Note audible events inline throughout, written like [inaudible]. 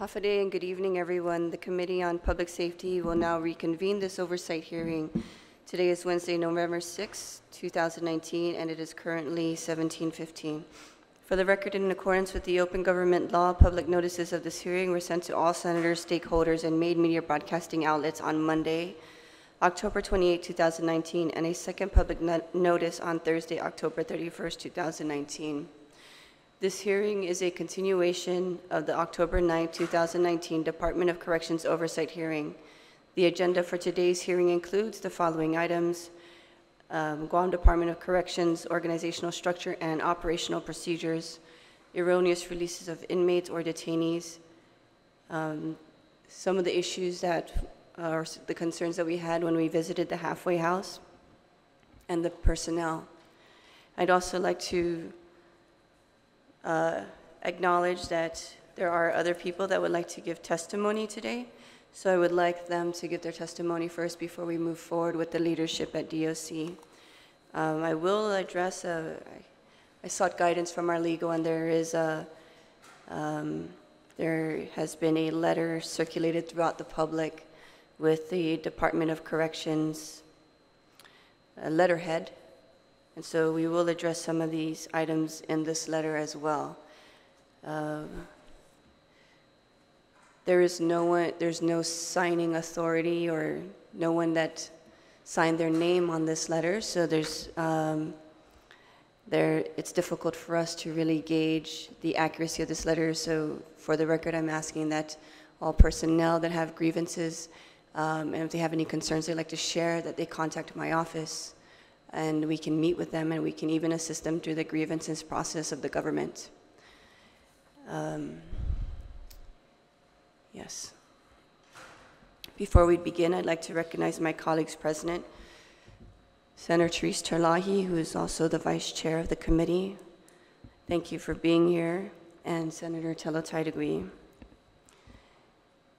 Hafaday and good evening, everyone. The Committee on Public Safety will now reconvene this oversight hearing. Today is Wednesday, November 6, 2019, and it is currently 17:15. For the record, in accordance with the open government law, public notices of this hearing were sent to all senators, stakeholders, and made media broadcasting outlets on Monday, October 28, 2019, and a second public no- notice on Thursday, October 31st, 2019. This hearing is a continuation of the October 9, 2019 Department of Corrections Oversight Hearing. The agenda for today's hearing includes the following items: um, Guam Department of Corrections Organizational Structure and Operational Procedures, erroneous releases of inmates or detainees, um, some of the issues that are the concerns that we had when we visited the halfway house, and the personnel. I'd also like to uh, acknowledge that there are other people that would like to give testimony today. So I would like them to give their testimony first before we move forward with the leadership at DOC. Um, I will address, uh, I- sought guidance from our legal, and there is a, um, there has been a letter circulated throughout the public with the Department of Corrections letterhead and so we will address some of these items in this letter as well. Um, There is no one, there's no signing authority or no one that signed their name on this letter, so there's, um, there, it's difficult for us to really gauge the accuracy of this letter. So for the record, I'm asking that all personnel that have grievances, um, and if they have any concerns they'd like to share, that they contact my office and we can meet with them and we can even assist them through the grievances process of the government. Um, Yes. Before we begin, I'd like to recognize my colleagues present, Senator Therese Terlaje, who is also the vice chair of the committee. Thank you for being here, and Senator Telo Taitague.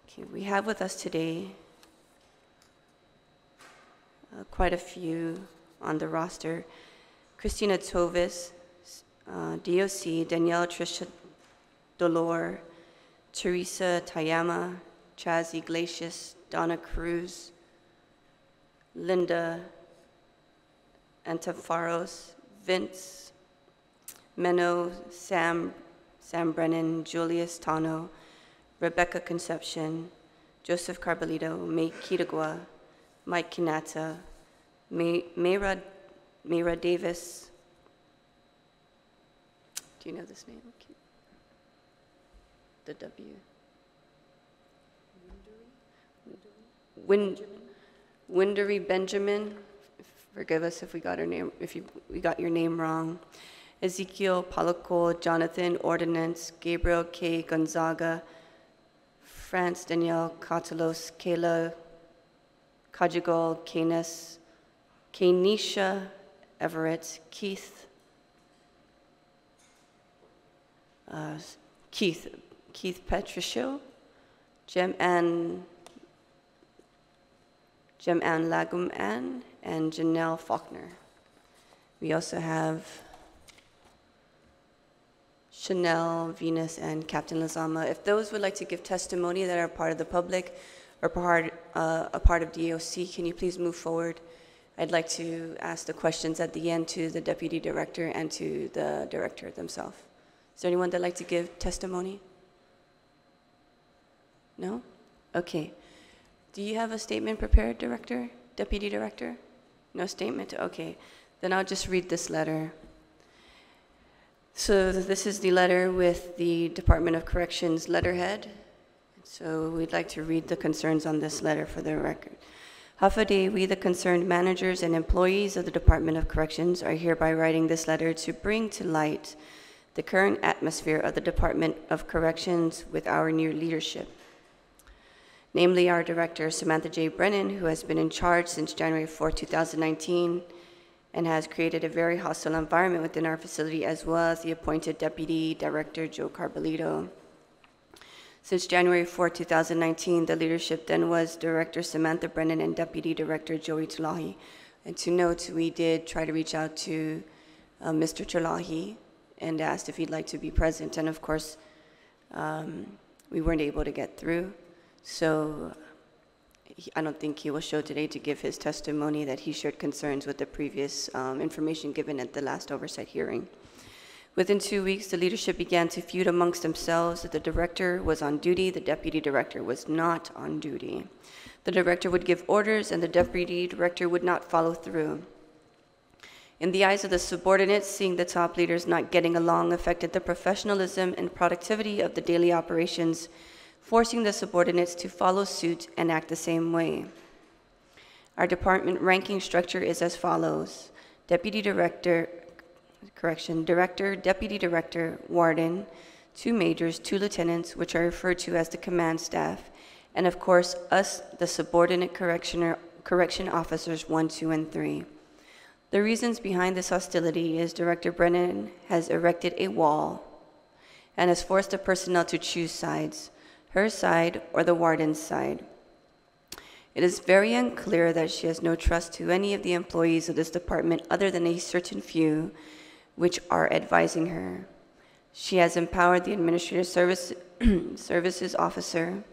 Okay, we have with us today uh, quite a few on the roster. Christina Tovis, uh, DOC, Danielle Trisha Dolor, Teresa Tayama, Chaz Iglesias, Donna Cruz, Linda Antafaros, Vince Meno, Sam, Sam Brennan, Julius Tano, Rebecca Concepcion, Joseph Carbullido, May Kitagwa, Mike Quinata, May- Mayra, Mayra Davis. Do you know this name? The W. Win, Windery Benjamin. Forgive us if we got her name, if you, we got your name wrong. Ezekiel Palaco, Jonathan Ordonance, Gabriel K. Gonzaga, France Danielle Catalos, Kayla Kajigal, Canis, Kanisha Everett, Keith, uh, Keith, Keith Patricio, Jem Ann, Jem Ann Lagum Ann, and Janelle Faulkner. We also have Chanel, Venus, and Captain Lazama. If those would like to give testimony that are part of the public or part, uh, a part of DOC, can you please move forward? I'd like to ask the questions at the end to the Deputy Director and to the Director themselves. Is there anyone that'd like to give testimony? No? Okay. Do you have a statement prepared, Director, Deputy Director? No statement? Okay. Then I'll just read this letter. So this is the letter with the Department of Corrections letterhead. So we'd like to read the concerns on this letter for the record. Hafaday, we, the concerned managers and employees of the Department of Corrections, are hereby writing this letter to bring to light the current atmosphere of the Department of Corrections with our new leadership. Namely, our director, Samantha J. Brennan, who has been in charge since January 4, 2019, and has created a very hostile environment within our facility, as well as the appointed Deputy Director, Joe Carbullido. Since January 4, 2019, the leadership then was Director Samantha Brennan and Deputy Director Joey Tulahi. And to note, we did try to reach out to uh, Mr. Tulahi and asked if he'd like to be present. And of course, um, we weren't able to get through. So he- I don't think he will show today to give his testimony that he shared concerns with the previous um, information given at the last oversight hearing. Within two weeks, the leadership began to feud amongst themselves that the director was on duty, the deputy director was not on duty. The director would give orders, and the deputy director would not follow through. In the eyes of the subordinates, seeing the top leaders not getting along affected the professionalism and productivity of the daily operations, forcing the subordinates to follow suit and act the same way. Our department ranking structure is as follows Deputy Director, correction, Director, Deputy Director, Warden, two majors, two lieutenants, which are referred to as the command staff, and of course, us, the subordinate correctioner, correction officers, one, two, and three. The reasons behind this hostility is Director Brennan has erected a wall and has forced the personnel to choose sides, her side or the warden's side. It is very unclear that she has no trust to any of the employees of this department other than a certain few which are advising her. She has empowered the Administrative Service, [clears throat] Services Officer,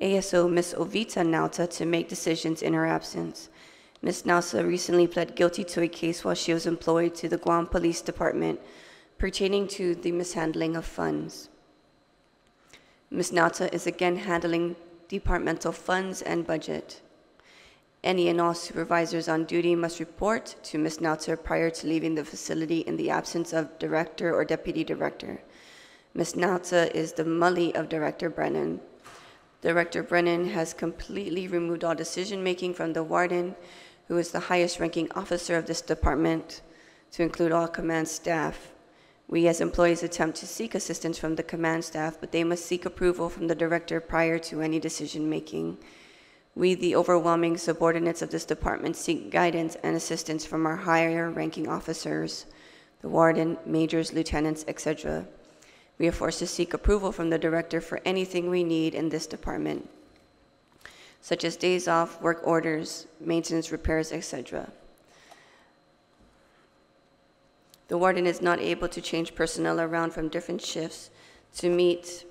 ASO Ms. Ovita Nauta, to make decisions in her absence. Ms. Nauta recently pled guilty to a case while she was employed to the Guam Police Department pertaining to the mishandling of funds. Ms. Nauta is again handling departmental funds and budget. Any and all supervisors on duty must report to Ms. Nauta prior to leaving the facility in the absence of director or deputy director. Ms. Nauta is the mully of Director Brennan. Director Brennan has completely removed all decision-making from the warden, who is the highest-ranking officer of this department, to include all command staff. We as employees attempt to seek assistance from the command staff, but they must seek approval from the director prior to any decision-making. We, the overwhelming subordinates of this department, seek guidance and assistance from our higher ranking officers, the warden, majors, lieutenants, etc. We are forced to seek approval from the director for anything we need in this department, such as days off, work orders, maintenance, repairs, etc. The warden is not able to change personnel around from different shifts to meet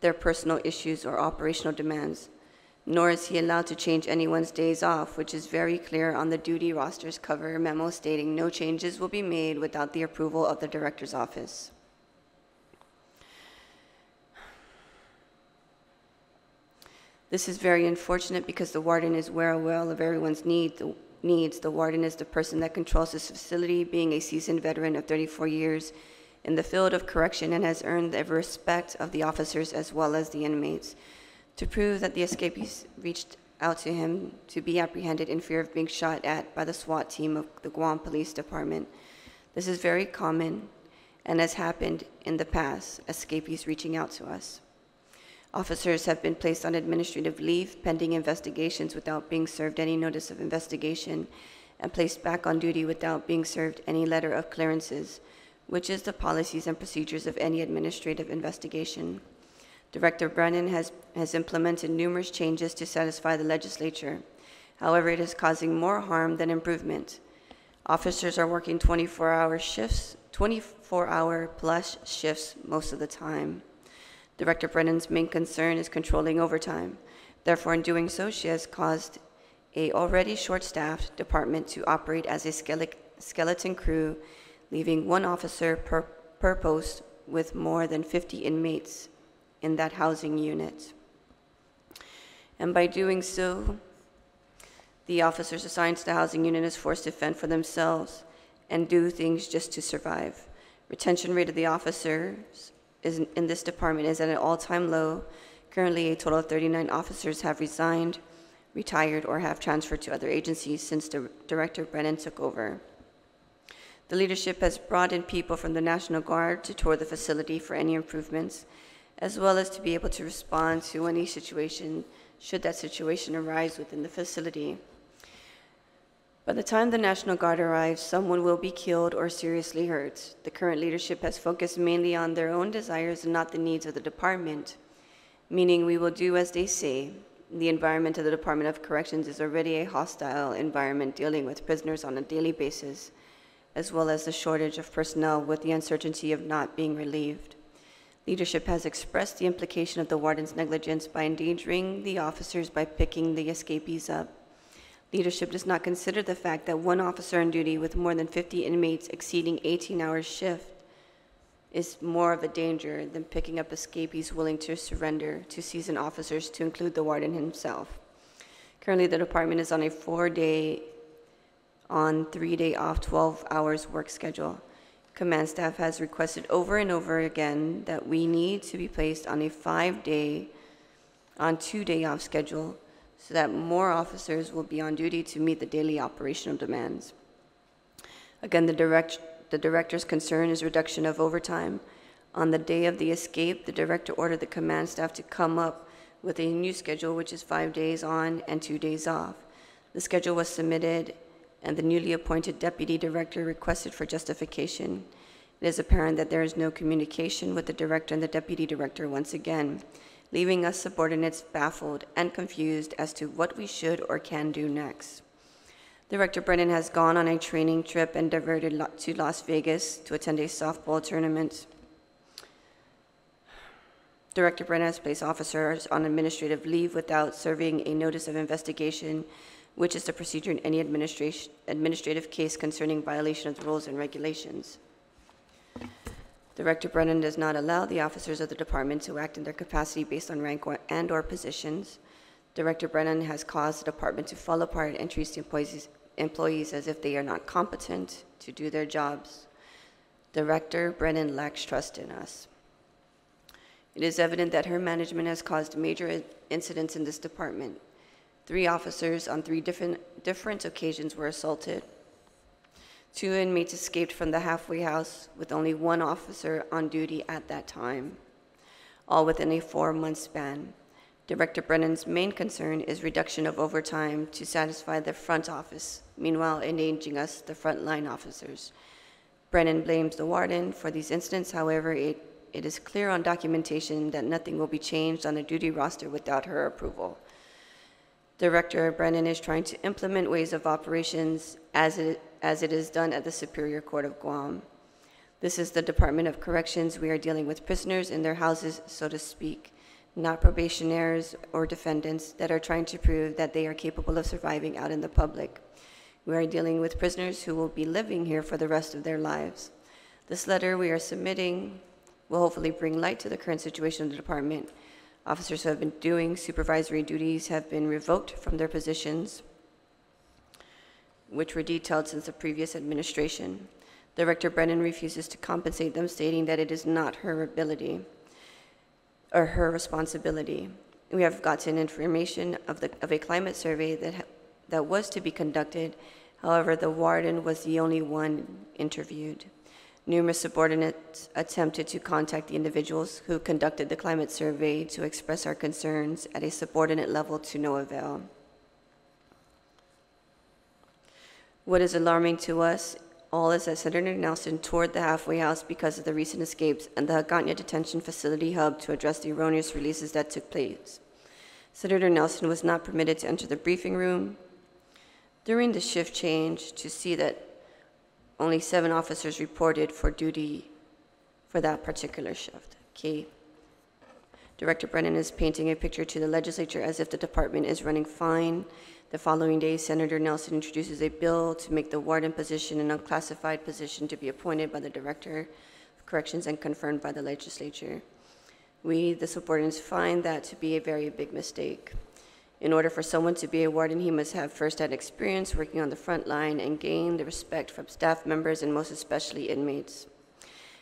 their personal issues or operational demands, nor is he allowed to change anyone's days off, which is very clear on the duty rosters cover memo stating no changes will be made without the approval of the director's office. This is very unfortunate because the warden is well well of everyone's need, the needs. The warden is the person that controls this facility, being a seasoned veteran of 34 years in the field of correction and has earned the respect of the officers as well as the inmates. To prove that the escapees reached out to him to be apprehended in fear of being shot at by the SWAT team of the Guam Police Department. This is very common and has happened in the past, escapees reaching out to us. Officers have been placed on administrative leave pending investigations without being served any notice of investigation and placed back on duty without being served any letter of clearances, which is the policies and procedures of any administrative investigation. Director Brennan has, has implemented numerous changes to satisfy the legislature. However, it is causing more harm than improvement. Officers are working 24-hour shifts, 24-hour plus shifts most of the time. Director Brennan's main concern is controlling overtime. Therefore, in doing so, she has caused a already short-staffed department to operate as a skeleton crew, leaving one officer per, per post with more than 50 inmates in that housing unit. And by doing so, the officers assigned to the housing unit is forced to fend for themselves and do things just to survive. Retention rate of the officers is in this department is at an all-time low. Currently, a total of 39 officers have resigned, retired, or have transferred to other agencies since the Director Brennan took over. The leadership has brought in people from the National Guard to tour the facility for any improvements, as well as to be able to respond to any situation, should that situation arise within the facility. By the time the National Guard arrives, someone will be killed or seriously hurt. The current leadership has focused mainly on their own desires and not the needs of the department, meaning we will do as they say. The environment of the Department of Corrections is already a hostile environment dealing with prisoners on a daily basis, as well as the shortage of personnel with the uncertainty of not being relieved. Leadership has expressed the implication of the warden's negligence by endangering the officers by picking the escapees up. Leadership does not consider the fact that one officer on duty with more than 50 inmates exceeding 18 hours shift is more of a danger than picking up escapees willing to surrender to seasoned officers, to include the warden himself. Currently, the department is on a four-day on, three-day off, 12 hours work schedule. Command staff has requested over and over again that we need to be placed on a five-day on two-day off schedule so that more officers will be on duty to meet the daily operational demands. Again, the direct, the director's concern is reduction of overtime. On the day of the escape, the director ordered the command staff to come up with a new schedule, which is five days on and two days off. The schedule was submitted, and the newly appointed deputy director requested for justification. It is apparent that there is no communication with the director and the deputy director once again, leaving us subordinates baffled and confused as to what we should or can do next. Director Brennan has gone on a training trip and diverted to Las Vegas to attend a softball tournament. Director Brennan has placed officers on administrative leave without serving a notice of investigation, which is the procedure in any administration, administrative case concerning violation of the rules and regulations. Director Brennan does not allow the officers of the department to act in their capacity based on rank or- and/or positions. Director Brennan has caused the department to fall apart and treats employees, employees as if they are not competent to do their jobs. Director Brennan lacks trust in us. It is evident that her management has caused major incidents in this department. Three officers on three different, different occasions were assaulted. Two inmates escaped from the halfway house with only one officer on duty at that time, all within a four-month span. Director Brennan's main concern is reduction of overtime to satisfy the front office, meanwhile endangering us, the frontline officers. Brennan blames the warden for these incidents, however, it, it is clear on documentation that nothing will be changed on the duty roster without her approval. Director Brennan is trying to implement ways of operations as it, as it is done at the Superior Court of Guam. This is the Department of Corrections. We are dealing with prisoners in their houses, so to speak, not probationaries or defendants that are trying to prove that they are capable of surviving out in the public. We are dealing with prisoners who will be living here for the rest of their lives. This letter we are submitting will hopefully bring light to the current situation of the department. Officers who have been doing supervisory duties have been revoked from their positions, which were detailed since the previous administration. Director Brennan refuses to compensate them, stating that it is not her ability or her responsibility. We have gotten information of, the, of a climate survey that, ha- that was to be conducted. However, the warden was the only one interviewed. Numerous subordinates attempted to contact the individuals who conducted the climate survey to express our concerns at a subordinate level to no avail. What is alarming to us all is that Senator Nelson toured the halfway house because of the recent escapes and the Hagåtña detention facility hub to address the erroneous releases that took place. Senator Nelson was not permitted to enter the briefing room during the shift change to see that only seven officers reported for duty for that particular shift. Okay. Director Brennan is painting a picture to the legislature as if the department is running fine. The following day, Senator Nelson introduces a bill to make the warden position an unclassified position to be appointed by the Director of Corrections and confirmed by the legislature. We, the subordinates, find that to be a very big mistake. In order for someone to be a warden, he must have first-hand experience working on the front line and gain the respect from staff members and most especially inmates.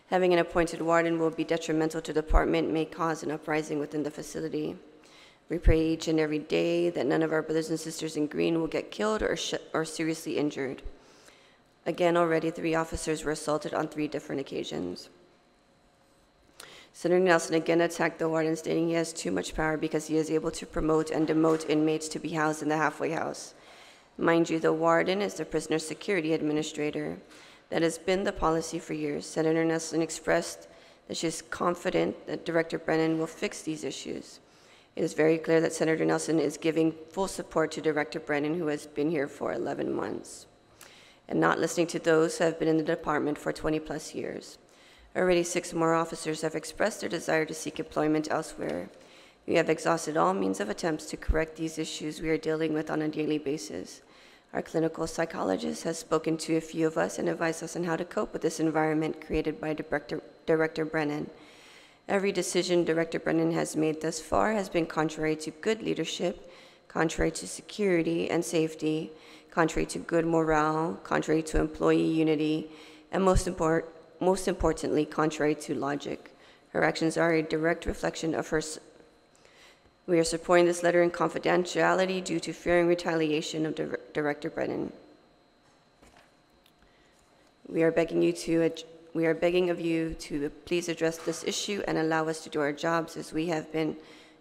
Having an appointed warden will be detrimental to the department, may cause an uprising within the facility. We pray each and every day that none of our brothers and sisters in green will get killed or, or seriously injured. Again, already three officers were assaulted on three different occasions. Senator Nelson again attacked the warden, stating he has too much power because he is able to promote and demote inmates to be housed in the halfway house. Mind you, the warden is the prisoner security administrator. That has been the policy for years. Senator Nelson expressed that she is confident that Director Brennan will fix these issues. It is very clear that Senator Nelson is giving full support to Director Brennan, who has been here for 11 months, and not listening to those who have been in the department for 20 plus years. Already six more officers have expressed their desire to seek employment elsewhere. We have exhausted all means of attempts to correct these issues we are dealing with on a daily basis. Our clinical psychologist has spoken to a few of us and advised us on how to cope with this environment created by Director, Director Brennan. Every decision Director Brennan has made thus far has been contrary to good leadership, contrary to security and safety, contrary to good morale, contrary to employee unity, and most, import, most importantly, contrary to logic. Her actions are a direct reflection of her. We are supporting this letter in confidentiality due to fearing retaliation of Dir- Director Brennan. We are begging you to, we are begging of you to please address this issue and allow us to do our jobs as we have been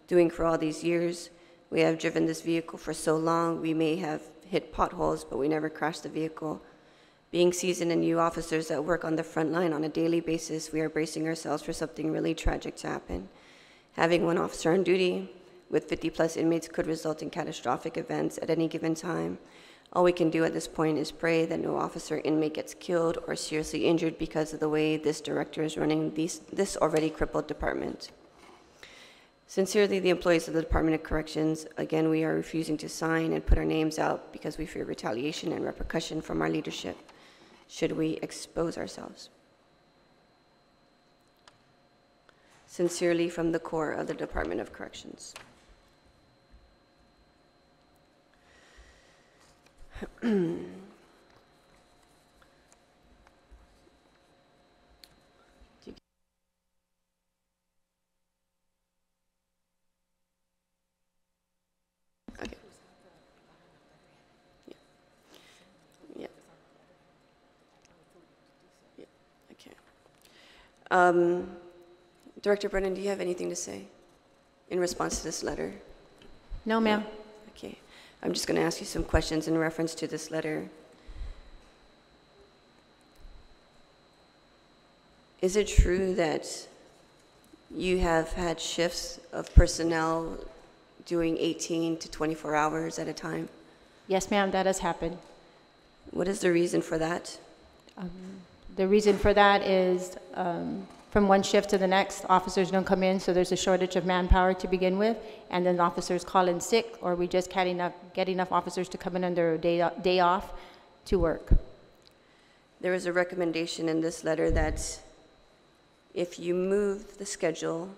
doing for all these years. We have driven this vehicle for so long, we may have hit potholes, but we never crashed the vehicle. Being seasoned and new officers that work on the front line on a daily basis, we are bracing ourselves for something really tragic to happen. Having one officer on duty with 50-plus inmates could result in catastrophic events at any given time. All we can do at this point is pray that no officer inmate gets killed or seriously injured because of the way this director is running these, this already crippled department. Sincerely, the employees of the Department of Corrections, again, we are refusing to sign and put our names out because we fear retaliation and repercussion from our leadership should we expose ourselves. Sincerely, from the core of the Department of Corrections. [clears throat] Okay. Yeah. Yeah. Yeah, okay. Um, Director Brennan, do you have anything to say in response to this letter? No, ma'am. Okay, I'm just going to ask you some questions in reference to this letter. Is it true that you have had shifts of personnel doing 18 to 24 hours at a time? Yes, ma'am, that has happened. What is the reason for that? The reason for that is um, from one shift to the next, officers don't come in, so there's a shortage of manpower to begin with, and then officers call in sick, or we just can't enough, get enough officers to come in on their day, day off to work. There is a recommendation in this letter that if you move the schedule,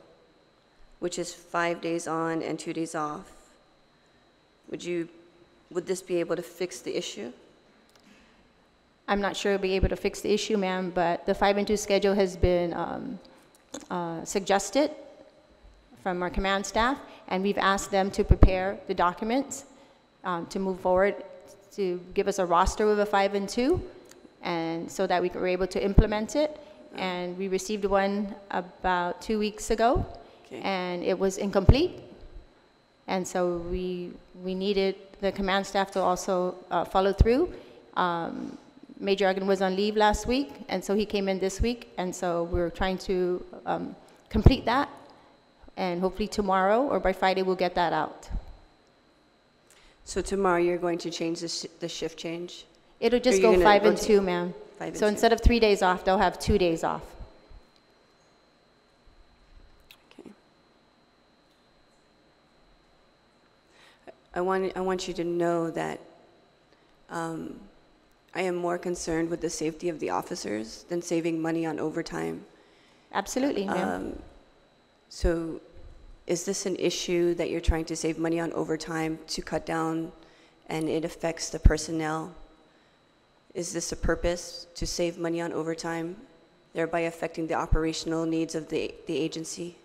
which is five days on and two days off, would you, would this be able to fix the issue? I'm not sure we'll be able to fix the issue, ma'am, but the five and two schedule has been um, uh, suggested from our command staff, and we've asked them to prepare the documents um, to move forward, to give us a roster with a five and two, and so that we were able to implement it. And we received one about two weeks ago, Okay. and it was incomplete. And so we, we needed the command staff to also uh, follow through. Um, Major Uggan was on leave last week, and so he came in this week, and so we're trying to um, complete that, and hopefully tomorrow or by Friday, we'll get that out. So tomorrow, you're going to change the shi- the shift change? It'll just go five and two, ma'am. So two. instead of three days off, they'll have two days off. Okay. I want, I want you to know that um, I am more concerned with the safety of the officers than saving money on overtime. Absolutely, ma'am. Um, So is this an issue that you're trying to save money on overtime to cut down and it affects the personnel? Is this a purpose to save money on overtime, thereby affecting the operational needs of the, the agency?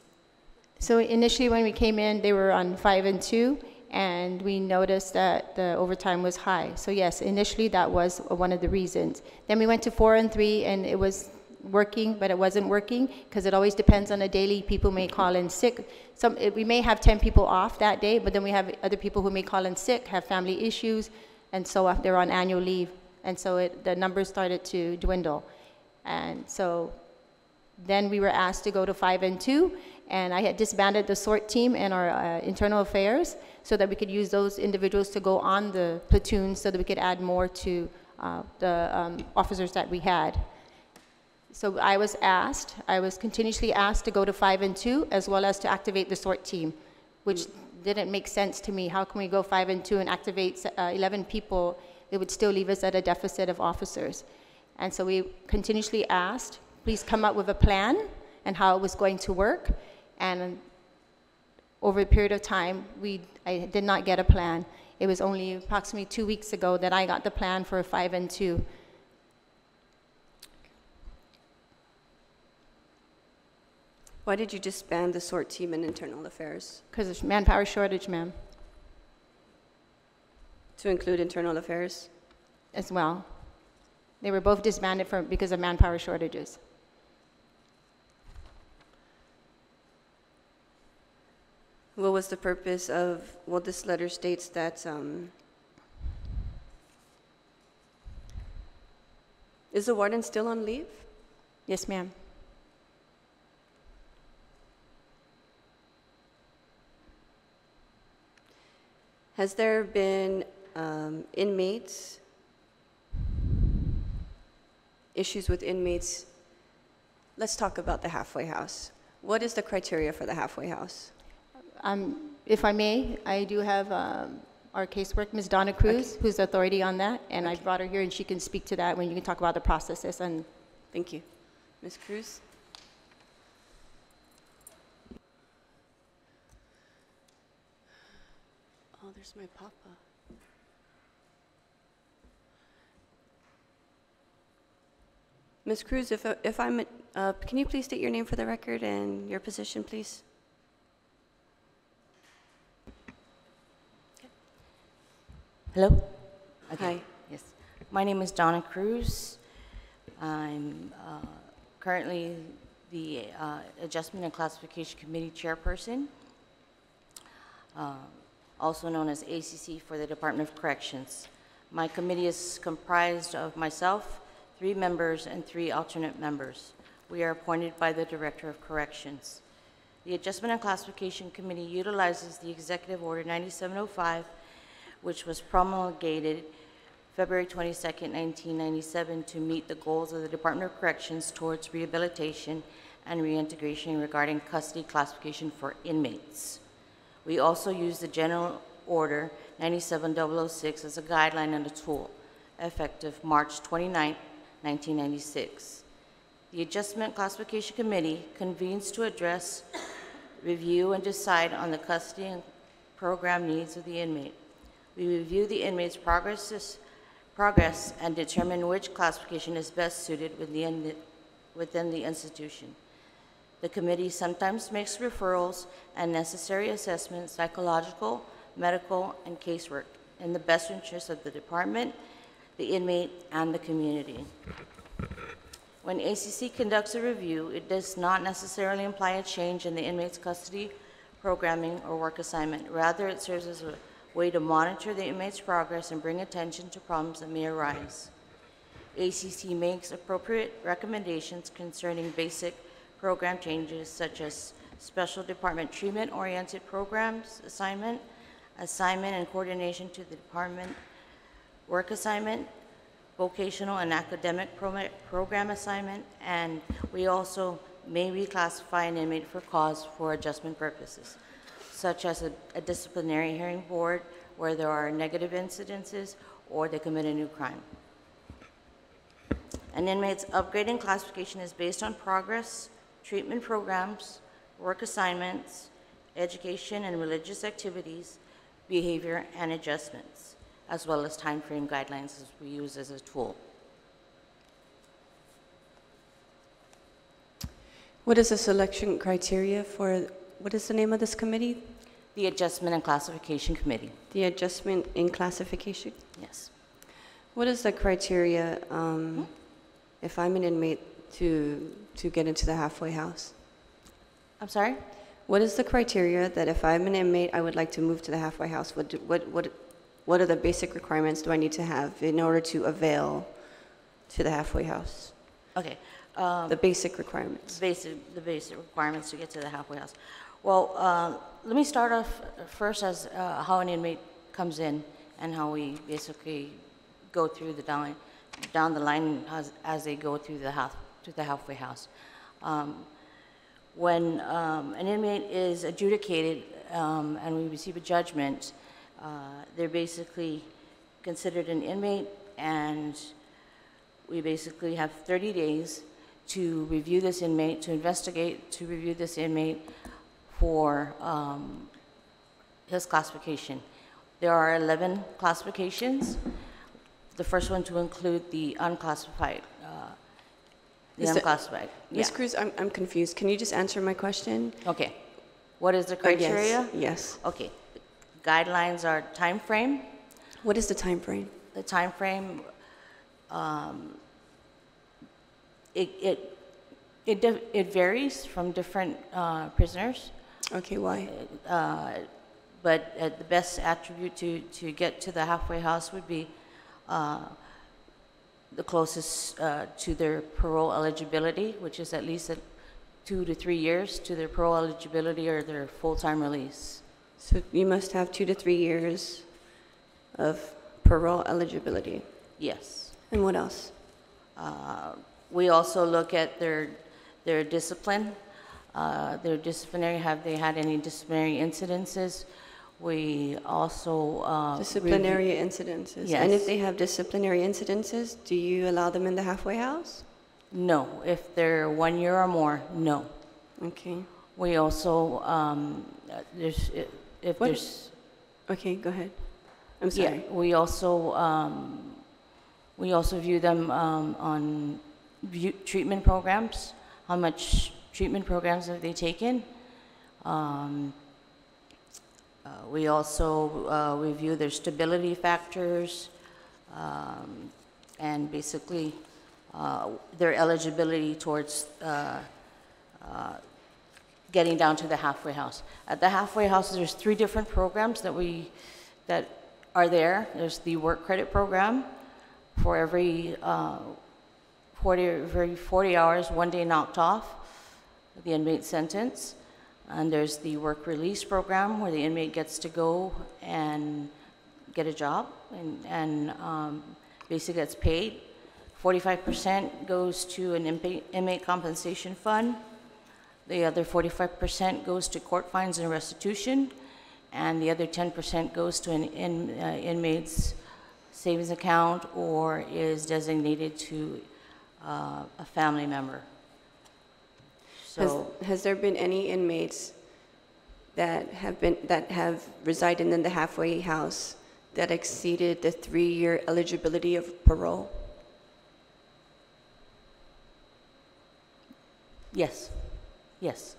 So initially, when we came in, they were on five and two, and we noticed that the overtime was high. So yes, initially, that was one of the reasons. Then we went to four and three, and it was working, but it wasn't working, because it always depends on a daily. People may call in sick. Some, it- we may have 10 people off that day, but then we have other people who may call in sick, have family issues, and so they're on annual leave. And so it, the numbers started to dwindle. And so then we were asked to go to five and two, and I had disbanded the SORT team and our uh, internal affairs so that we could use those individuals to go on the platoons so that we could add more to uh, the um, officers that we had. So I was asked, I was continuously asked to go to five and two, as well as to activate the SORT team, which didn't make sense to me. How can we go five and two and activate uh, 11 people? It would still leave us at a deficit of officers. And so we continuously asked, please come up with a plan and how it was going to work. And over a period of time, we, I did not get a plan. It was only approximately two weeks ago that I got the plan for a five and two. Why did you disband the SORT team in internal affairs? Because of manpower shortage, ma'am, To include internal affairs? as well. They were both disbanded for, because of manpower shortages. What was the purpose of, well, this letter states that, um, is the warden still on leave? Yes, ma'am. Has there been um, inmates, issues with inmates? Let's talk about the halfway house. What is the criteria for the halfway house? Um, If I may, I do have um, our casework, Ms. Donna Cruz, who's the authority on that, and I brought her here, and she can speak to that when you can talk about the processes and Thank you. Ms. Cruz? Oh, there's my papa. Ms. Cruz, if, if I'm, uh, can you please state your name for the record and your position, please? Hello? Hi. Yes. My name is Donna Cruz. I'm uh, currently the uh, Adjustment and Classification Committee Chairperson, uh, also known as ACC for the Department of Corrections. My committee is comprised of myself, three members, and three alternate members. We are appointed by the Director of Corrections. The Adjustment and Classification Committee utilizes the Executive Order 9705 which was promulgated February 22, 1997, to meet the goals of the Department of Corrections towards rehabilitation and reintegration regarding custody classification for inmates. We also use the General Order 97006 as a guideline and a tool, effective March 29, 1996. The Adjustment Classification Committee convenes to address, review, and decide on the custody and program needs of the inmate. We review the inmate's progress and determine which classification is best suited within the- within the institution. The committee sometimes makes referrals and necessary assessments, psychological, medical, and casework, in the best interest of the department, the inmate, and the community. When ACC conducts a review, it does not necessarily imply a change in the inmate's custody, programming, or work assignment. Rather, it serves as a way to monitor the inmate's progress and bring attention to problems that may arise. ACC makes appropriate recommendations concerning basic program changes such as special department treatment-oriented programs assignment, assignment and coordination to the department, work assignment, vocational and academic pro- program assignment, and we also may reclassify an inmate for cause for adjustment purposes, such as a a disciplinary hearing board where there are negative incidences or they commit a new crime. An inmate's upgrading classification is based on progress, treatment programs, work assignments, education and religious activities, behavior, and adjustments, as well as time frame guidelines as we use as a tool. What is the selection criteria for, what is the name of this committee? The Adjustment and Classification Committee, The Adjustment and Classification? yes. What is the criteria um, if I'm an inmate to, to get into the halfway house? I'm sorry? What is the criteria that if I'm an inmate, I would like to move to the halfway house? What, do- what, what, what are the basic requirements do I need to have in order to avail to the halfway house? Okay. um, The basic requirements. basic, the basic requirements to get to the halfway house. Well, uh, let me start off first as uh, how an inmate comes in and how we basically go through the down, down the line as, as they go through the half, to the halfway house. Um, When um, an inmate is adjudicated um, and we receive a judgment, uh, they're basically considered an inmate, and we basically have 30 days to review this inmate, to investigate, to review this inmate for um, his classification. There are 11 classifications. The first one to include the unclassified, uh, the Is the- unclassified. Ms. Yeah. Cruz, I'm, I'm confused. Can you just answer my question? Okay. What is the Uh, yes, criteria? Yes. Okay. Guidelines are time frame. What is the time frame? The time frame, um, it, it, it it varies from different uh, prisoners. Okay, why? Uh, But uh, the best attribute to, to get to the halfway house would be uh, the closest uh, to their parole eligibility, which is at least two to three years to their parole eligibility or their full-time release. So you must have two to three years of parole eligibility. Yes. And what else? Uh, We also look at their, their discipline, uh, their disciplinary, have they had any disciplinary incidences? We also. uh, Disciplinary incidences. And if they have disciplinary incidences, do you allow them in the halfway house? No, if they're one year or more, no. Okay. We also, um, there's, if What- there's, Okay, go ahead. I'm sorry. yeah, we also, um, we also view them um, on view- treatment programs, how much treatment programs have they taken? Um, uh, We also uh, review their stability factors, um, and basically uh, their eligibility towards uh, uh, getting down to the halfway house. At the halfway house, there's three different programs that we, that are there. There's the work credit program for every uh, 40, every 40 hours, one day knocked off, the inmate sentence. And there's the work release program where the inmate gets to go and get a job and, and um, basically gets paid. 45% goes to an inmate compensation fund. The other 45% goes to court fines and restitution, and the other 10% goes to an in- uh, inmate's savings account or is designated to uh, a family member. Has, So, has there been any inmates that have been, that have resided in the halfway house that exceeded the three-year eligibility of parole? yes, yes,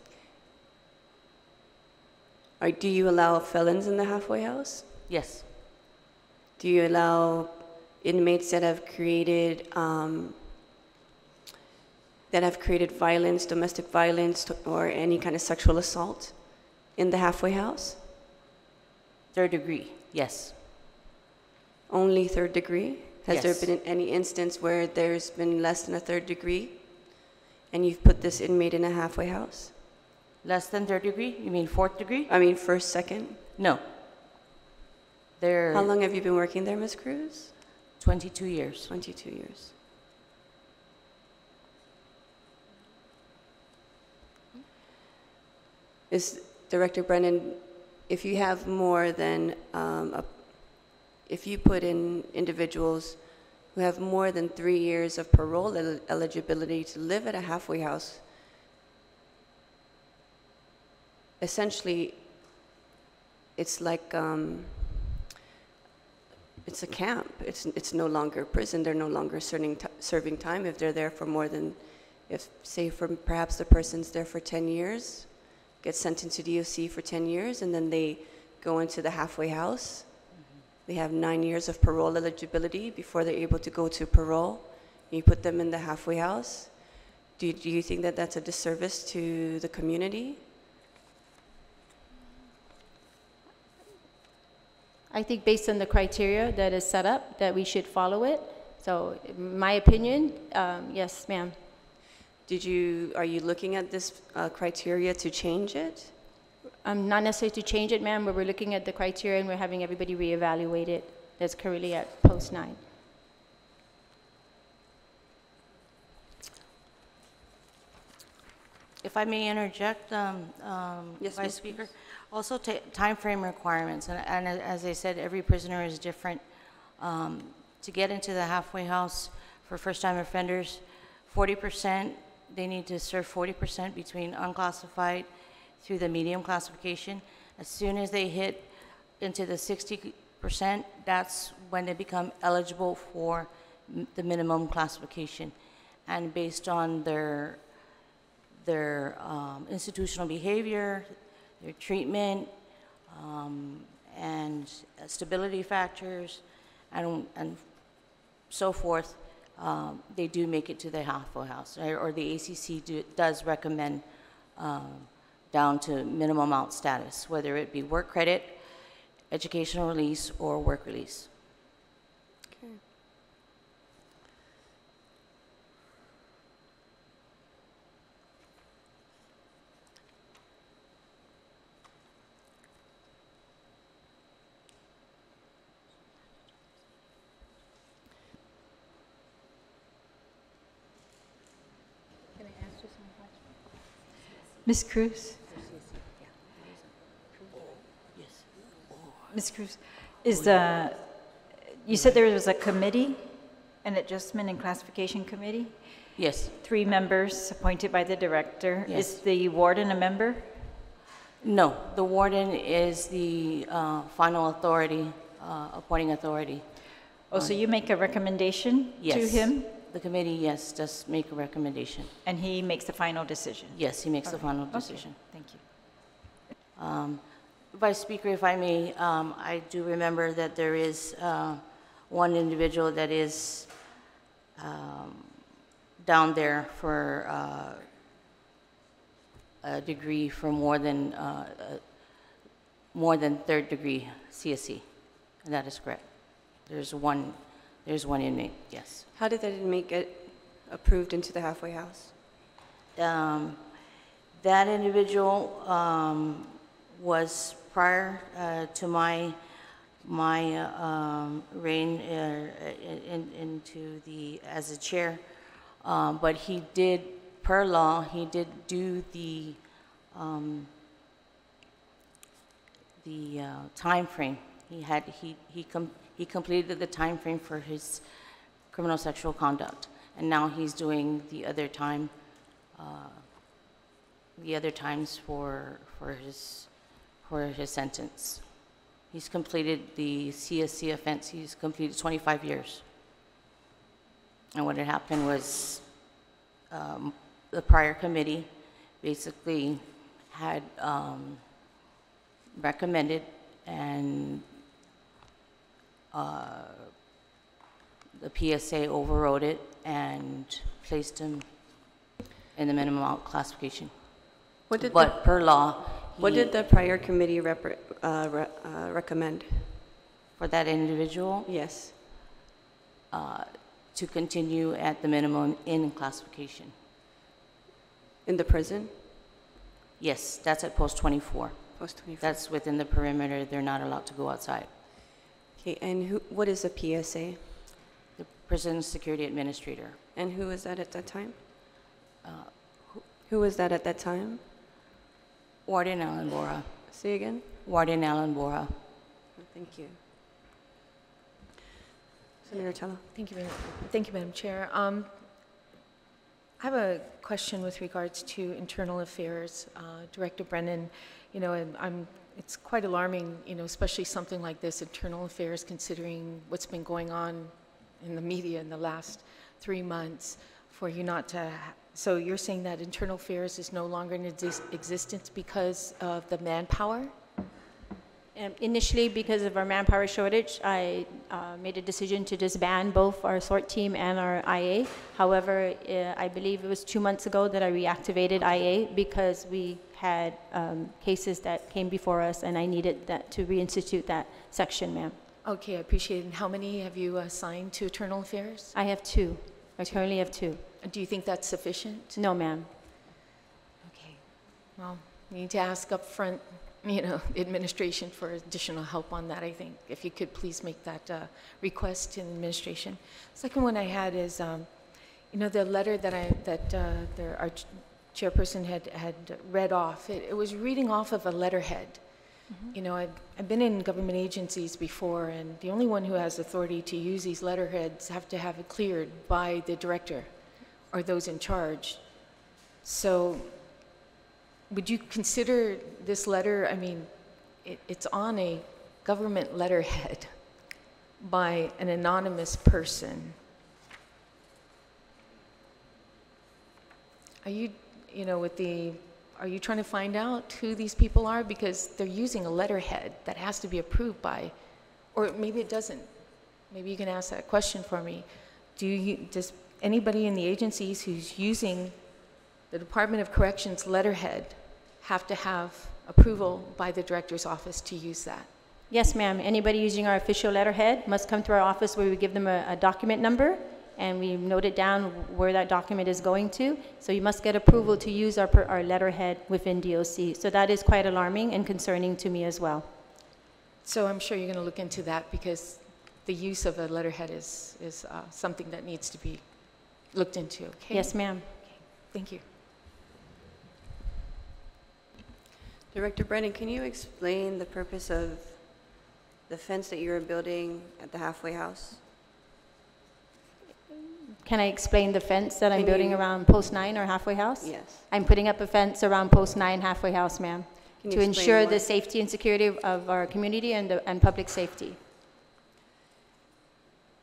Or do you allow felons in the halfway house? yes, Do you allow inmates that have created, um, that have created violence, domestic violence, or any kind of sexual assault in the halfway house? third degree, yes, Only third degree? Has there Yes. been any instance where there's been less than a third degree? And you've put this inmate in a halfway house? less than third degree, you mean fourth degree? I mean, first, second? No. They're How long have you been working there, Ms. Cruz? 22 years. 22 years. Is, Director Brennan, if you have more than, um, a- if you put in individuals who have more than three years of parole el- eligibility to live at a halfway house, essentially, it's like, um, it's a camp. It's, it's no longer prison. They're no longer serving, serving time if they're there for more than, if, say, for perhaps the person's there for 10 years, gets sentenced to DOC for 10 years, and then they go into the halfway house. They have nine years of parole eligibility before they're able to go to parole. You put them in the halfway house. Do, you- do you think that that's a disservice to the community? I think based on the criteria that is set up, that we should follow it. So my opinion, um, yes, ma'am. Did you, are you looking at this uh, criteria to change it? Um, Not necessarily to change it, ma'am, but we're looking at the criteria and we're having everybody reevaluate it that's currently at post nine. If I may interject, um, um, Yes, Vice Ms. Speaker, also time frame requirements, and- and as I said, every prisoner is different. Um, To get into the halfway house for first-time offenders, 40%, they need to serve 40% between unclassified through the medium classification. As soon as they hit into the 60%, that's when they become eligible for the minimum classification. And based on their their um, institutional behavior, their treatment, um, and stability factors, and, and so forth, um, they do make it to the halfway house, or or the ACC do, does recommend um, down to minimum out status, whether it be work credit, educational release, or work release. Okay. Ms. Cruz? Yes. Ms. Cruz, is the, you said there was a committee, an adjustment and classification committee? Yes. Three members appointed by the director. Yes. Is the warden a member? No, the warden is the uh, final authority, uh, appointing authority. Oh, so you make a recommendation to Yes. him, The committee, yes, does make a recommendation. and he makes the final decision? Yes, he makes the Okay. final Okay. decision. Thank you. Um, Vice Speaker, if I may, um, I do remember that there is uh, one individual that is um, down there for uh, a degree for more than, uh, uh, more than third degree CSC. And that is correct. There's one, there's one inmate, yes. How did that inmate get approved into the halfway house? Um, That individual um, was prior uh, to my, my uh, um, reign uh, in- into the, as a chair, Um, but he did, per law, he did do the, um, the uh, timeframe. He had, he, he com- he completed the time frame for his criminal sexual conduct, and now he's doing the other time, uh, the other times for, for his, for his sentence. He's completed the CSC offense, he's completed 25 years. And what had happened was, um, the prior committee basically had um, recommended and uh, the PSA overrode it and placed him in the minimum out classification. What did the, per law, what did the prior committee repre- uh, re- uh, recommend? for that individual, Yes. uh, to continue at the minimum in classification. In the prison, Yes, that's at post 24. post 24? That's within the perimeter, they're not allowed to go outside. Okay, and who, what is a PSA? The Prison Security Administrator, And who was that at that time? uh, Who was that at that time? Warden Allen Bora, Say again? Warden Allen Bora. Thank you. Senator Telo? Thank you, Madam- thank you, Madam Chair. Um, I have a question with regards to internal affairs. Uh, Director Brennan, you know, and I'm, it's quite alarming, you know, especially something like this, internal affairs, considering what's been going on in the media in the last three months, for you not to, ha- so you're saying that internal affairs is no longer in exis- existence because of the manpower? Um, Initially, because of our manpower shortage, I uh, made a decision to disband both our SORT team and our IA. However, uh, I believe it was two months ago that I reactivated IA because we had um, cases that came before us, and I needed that to reinstitute that section, ma'am. Okay, I appreciate it. And how many have you assigned to internal affairs? I have two. I currently have two. Do you think that's sufficient? No, ma'am. Okay, well, we need to ask up front, you know, [laughs] administration for additional help on that, I think. If you could please make that uh, request to the administration. Second one I had is, um, you know, the letter that I, that uh, the arch- chairperson had, had read off, it, it was reading off of a letterhead. You know, I've, I've been in government agencies before, and the only one who has authority to use these letterheads have to have it cleared by the director or those in charge. So would you consider this letter, I mean, it, it's on a government letterhead by an anonymous person. Are you, you know, with the, are you trying to find out who these people are? Because they're using a letterhead that has to be approved by, or maybe it doesn't. Maybe you can ask that question for me. Do you, does anybody in the agencies who's using the Department of Corrections letterhead have to have approval by the director's office to use that? Yes, ma'am. Anybody using our official letterhead must come to our office where we give them a, a document number and we note it down where that document is going to. So you must get approval to use our, per- our letterhead within DOC. So that is quite alarming and concerning to me as well. So I'm sure you're going to look into that because the use of a letterhead is, is uh, something that needs to be looked into, okay? Yes, ma'am. Okay. Thank you. Director Brennan, can you explain the purpose of the fence that you were building at the halfway house? Can I explain the fence that I'm Can building you- around Post 9 or Halfway House? Yes. I'm putting up a fence around Post 9 Halfway House, ma'am, Can you to explain ensure the safety and security of- of our community and, the- and public safety.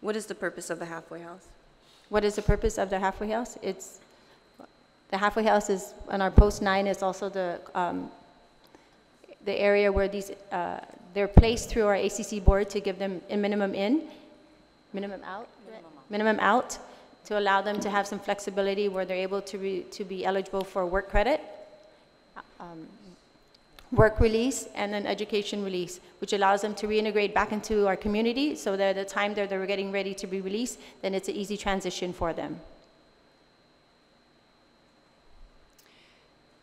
What is the purpose of the halfway house? What is the purpose of the halfway house? It's, the halfway house is, on our post nine is also the, um, the area where these, uh, they're placed through our ACC board to give them a minimum in, minimum out? Minimum out, to allow them to have some flexibility where they're able to be, to be eligible for work credit, um, work release, and then education release, which allows them to reintegrate back into our community, so that at the time that they're getting ready to be released, then it's an easy transition for them.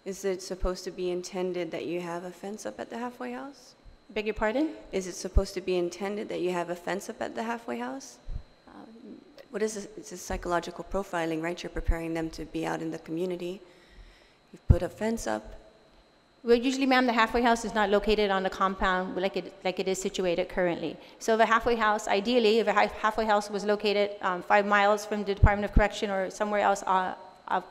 Is it supposed to be intended that you have a fence up at the halfway house? Beg your pardon? Is it supposed to be intended that you have a fence up at the halfway house? What is this? It's a psychological profiling, right? You're preparing them to be out in the community. You've put a fence up. Well, usually, ma'am, the halfway house is not located on the compound like it, like it is situated currently. So a halfway house, ideally, if a halfway house was located um, five miles from the Department of Correction or somewhere else uh,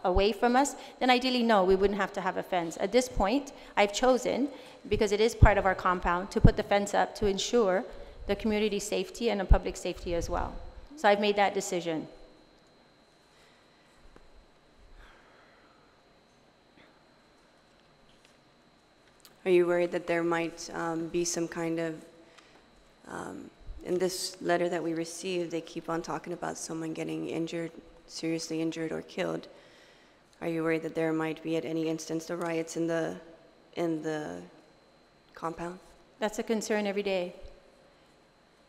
away from us, then ideally, no, we wouldn't have to have a fence. At this point, I've chosen, because it is part of our compound, to put the fence up to ensure the community safety and the public safety as well. So I've made that decision. Are you worried that there might um, be some kind of, um, in this letter that we received, they keep on talking about someone getting injured, seriously injured or killed. Are you worried that there might be at any instance the riots in the, in the compound? That's a concern every day.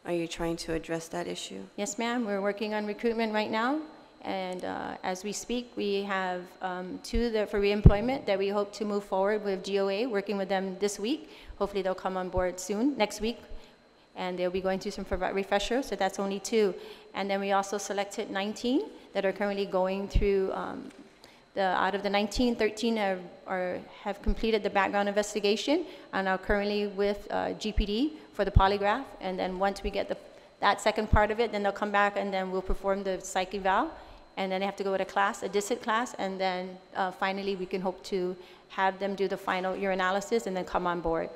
Are you trying to address that issue? Yes, ma'am. We're working on recruitment right now. And uh, as we speak, we have um, two that for reemployment that we hope to move forward with GOA, working with them this week. Hopefully, they'll come on board soon, next week. And they'll be going through some refreshers, so that's only two. And then we also selected 19 that are currently going through, um, the, out of the 19, 13 are, are, have completed the background investigation and are currently with uh, GPD for the polygraph. And then once we get the, that second part of it, then they'll come back and then we'll perform the psych eval. And then they have to go to a class, a distant class, and then uh, finally we can hope to have them do the final urinalysis and then come on board.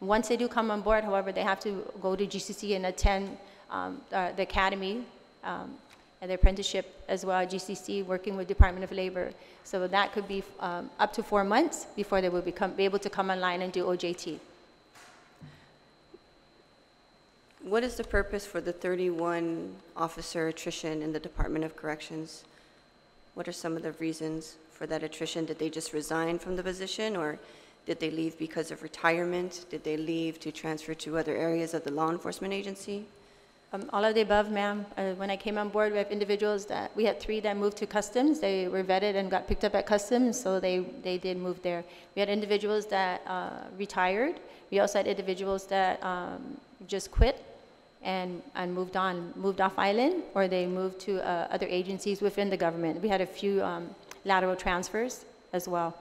Once they do come on board, however, they have to go to GCC and attend um, uh, the academy um, and their apprenticeship as well GCC, working with Department of Labor. So that could be um, up to four months before they will become, be able to come online and do OJT. What is the purpose for the 31 officer attrition in the Department of Corrections? What are some of the reasons for that attrition? Did they just resign from the position, or did they leave because of retirement? Did they leave to transfer to other areas of the law enforcement agency? Um, All of the above, ma'am. Uh, When I came on board, we have individuals that, we had three that moved to customs. They were vetted and got picked up at customs, so they, they did move there. We had individuals that uh, retired. We also had individuals that um, just quit and, and moved on, moved off island, or they moved to uh, other agencies within the government. We had a few um, lateral transfers as well.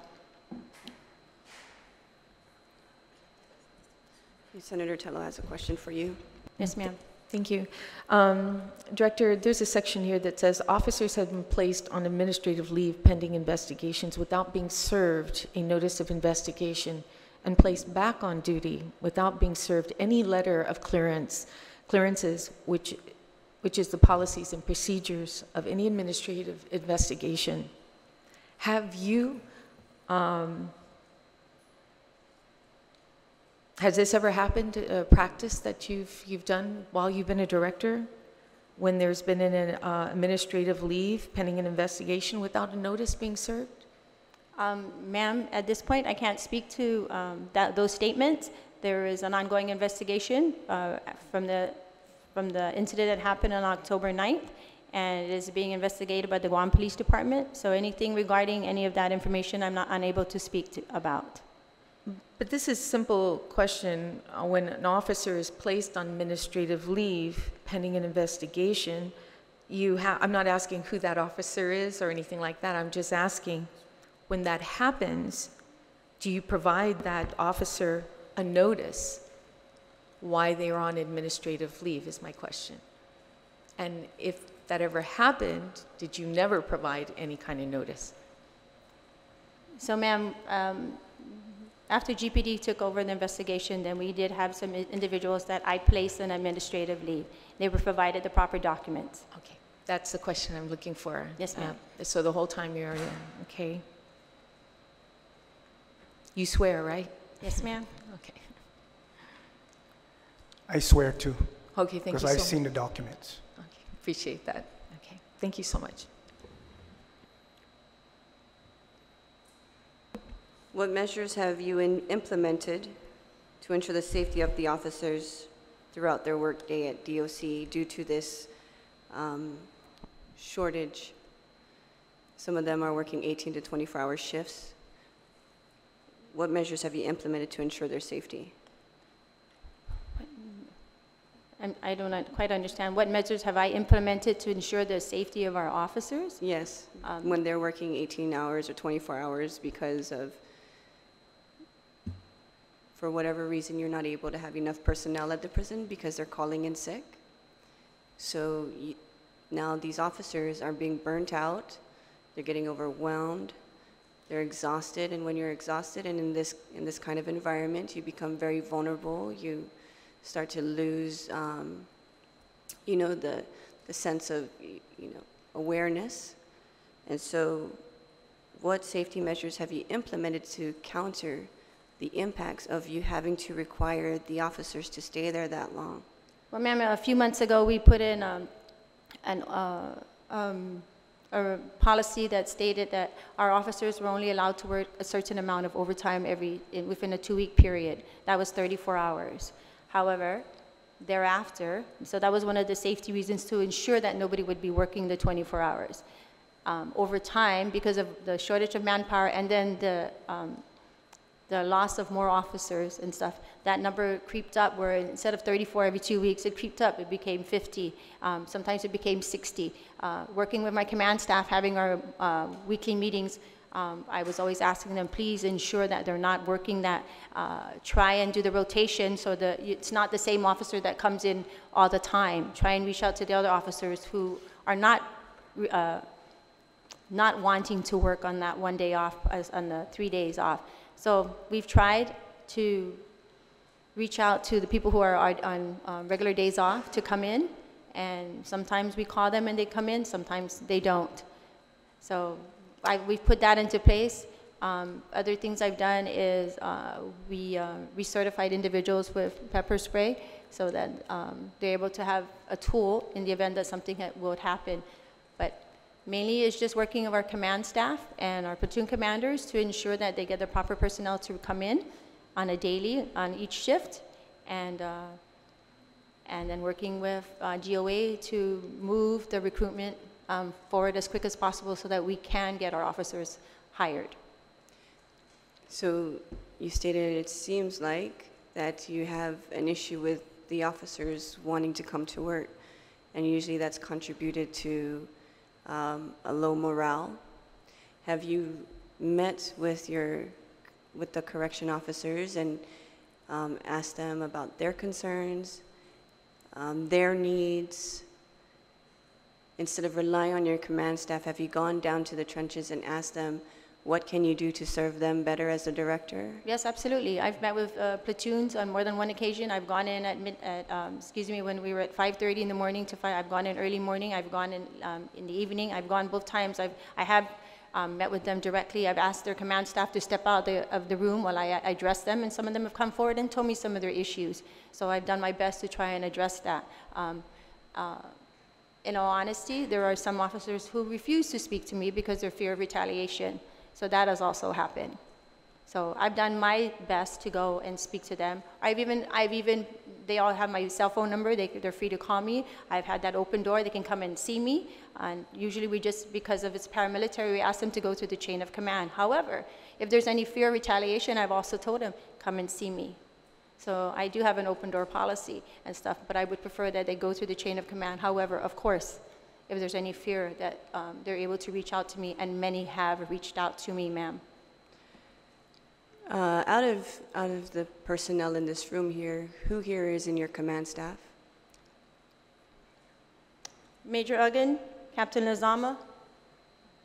Senator Telo has a question for you. Yes, ma'am. Thank you. Um, Director, there's a section here that says, "Officers have been placed on administrative leave pending investigations without being served a notice of investigation and placed back on duty without being served any letter of clearance, clearances, which, which is the policies and procedures of any administrative investigation." Have you, um, has this ever happened, a practice that you've, you've done while you've been a director? When there's been an uh, administrative leave pending an investigation without a notice being served? Um, Ma'am, at this point, I can't speak to um, that, those statements. There is an ongoing investigation uh, from the, from the incident that happened on October 9th, and it is being investigated by the Guam Police Department. So anything regarding any of that information, I'm not unable to speak to, about. But this is simple question. Uh, When an officer is placed on administrative leave pending an investigation, you have, I'm not asking who that officer is or anything like that. I'm just asking, when that happens, do you provide that officer a notice why they are on administrative leave is my question. And if that ever happened, did you never provide any kind of notice? So ma'am, um, after GPD took over the investigation, then we did have some individuals that I placed on administrative leave. They were provided the proper documents. Okay, that's the question I'm looking for. Yes, ma'am. Yeah, So the whole time you're, in, okay? You swear, right? Yes, ma'am? Okay. I swear to, Okay, thank you because I've much. seen the documents. Okay, appreciate that. Okay, thank you so much. What measures have you in- implemented to ensure the safety of the officers throughout their workday at DOC due to this um, shortage? Some of them are working 18 to 24-hour shifts. What measures have you implemented to ensure their safety? I'm- I don't quite understand. What measures have I implemented to ensure the safety of our officers? Yes, Um, when they're working 18 hours or 24 hours because of, for whatever reason, you're not able to have enough personnel at the prison because they're calling in sick. So y- now these officers are being burnt out, they're getting overwhelmed, they're exhausted, and when you're exhausted and in this, in this kind of environment, you become very vulnerable, you start to lose, um, you know, the, the sense of, you know, awareness. And so, what safety measures have you implemented to counter the impacts of you having to require the officers to stay there that long? Well, ma'am, a few months ago, we put in um, an, uh, um, a policy that stated that our officers were only allowed to work a certain amount of overtime every, in- within a two-week period. That was 34 hours. However, thereafter, so that was one of the safety reasons to ensure that nobody would be working the 24 hours. Um, Over time, because of the shortage of manpower and then the um, the loss of more officers and stuff, that number creeped up where instead of 34 every two weeks, it creeped up, it became 50. Um, sometimes it became 60. Uh, working with my command staff, having our uh, weekly meetings, um, I was always asking them, please ensure that they're not working that, uh, try and do the rotation so that it's not the same officer that comes in all the time. Try and reach out to the other officers who are not uh, not wanting to work on that one day off, as on the three days off. So we've tried to reach out to the people who are on- um, regular days off to come in, and sometimes we call them and they come in, sometimes they don't. So I, we've put that into place. Um, Other things I've done is uh, we uh, recertified individuals with pepper spray so that um, they're able to have a tool in the event that something would happen. But mainly is just working of our command staff and our platoon commanders to ensure that they get the proper personnel to come in on a daily, on each shift, and, uh, and then working with uh, GOA to move the recruitment um, forward as quick as possible so that we can get our officers hired. So you stated it seems like that you have an issue with the officers wanting to come to work, and usually that's contributed to um, a low morale. have you met with your, with the correction officers and um, asked them about their concerns, um, their needs? Instead of relying on your command staff, have you gone down to the trenches and asked them, what can you do to serve them better as a director? Yes, absolutely. I've met with uh, platoons on more than one occasion. I've gone in at mid, at, um, excuse me, when we were at 5:30 in the morning to five. I've gone in early morning. I've gone in um, in the evening. I've gone both times. I've I have um, met with them directly. I've asked their command staff to step out the, of the room while I I address them, and some of them have come forward and told me some of their issues. So I've done my best to try and address that. Um, uh, in all honesty, there are some officers who refuse to speak to me because they're fear of retaliation. So that has also happened. So I've done my best to go and speak to them. I've even, I've even, they all have my cell phone number. They, they're free to call me. I've had that open door. They can come and see me. And usually we just, because of it's paramilitary, we ask them to go through the chain of command. However, if there's any fear of retaliation, I've also told them, come and see me. So I do have an open door policy and stuff, but I would prefer that they go through the chain of command. However, of course, if there's any fear that um, they're able to reach out to me, and many have reached out to me, ma'am. Uh, out of out of the personnel in this room here, who here is in your command staff? Major Uggan, Captain Lazama,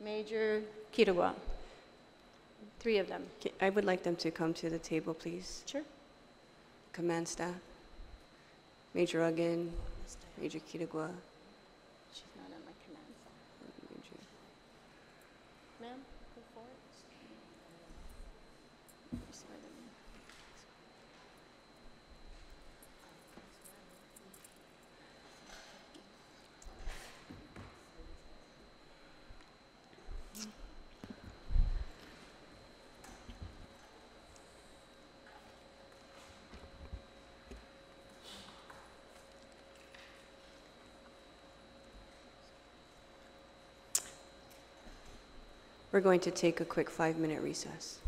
Major Kirawa. Three of them. I would like them to come to the table, please. Sure. Command staff. Major Uggan, Major Kitagwa. She's not on my command. Major. Ma'am, go forward. Swear them in. We're going to take a quick five-minute recess.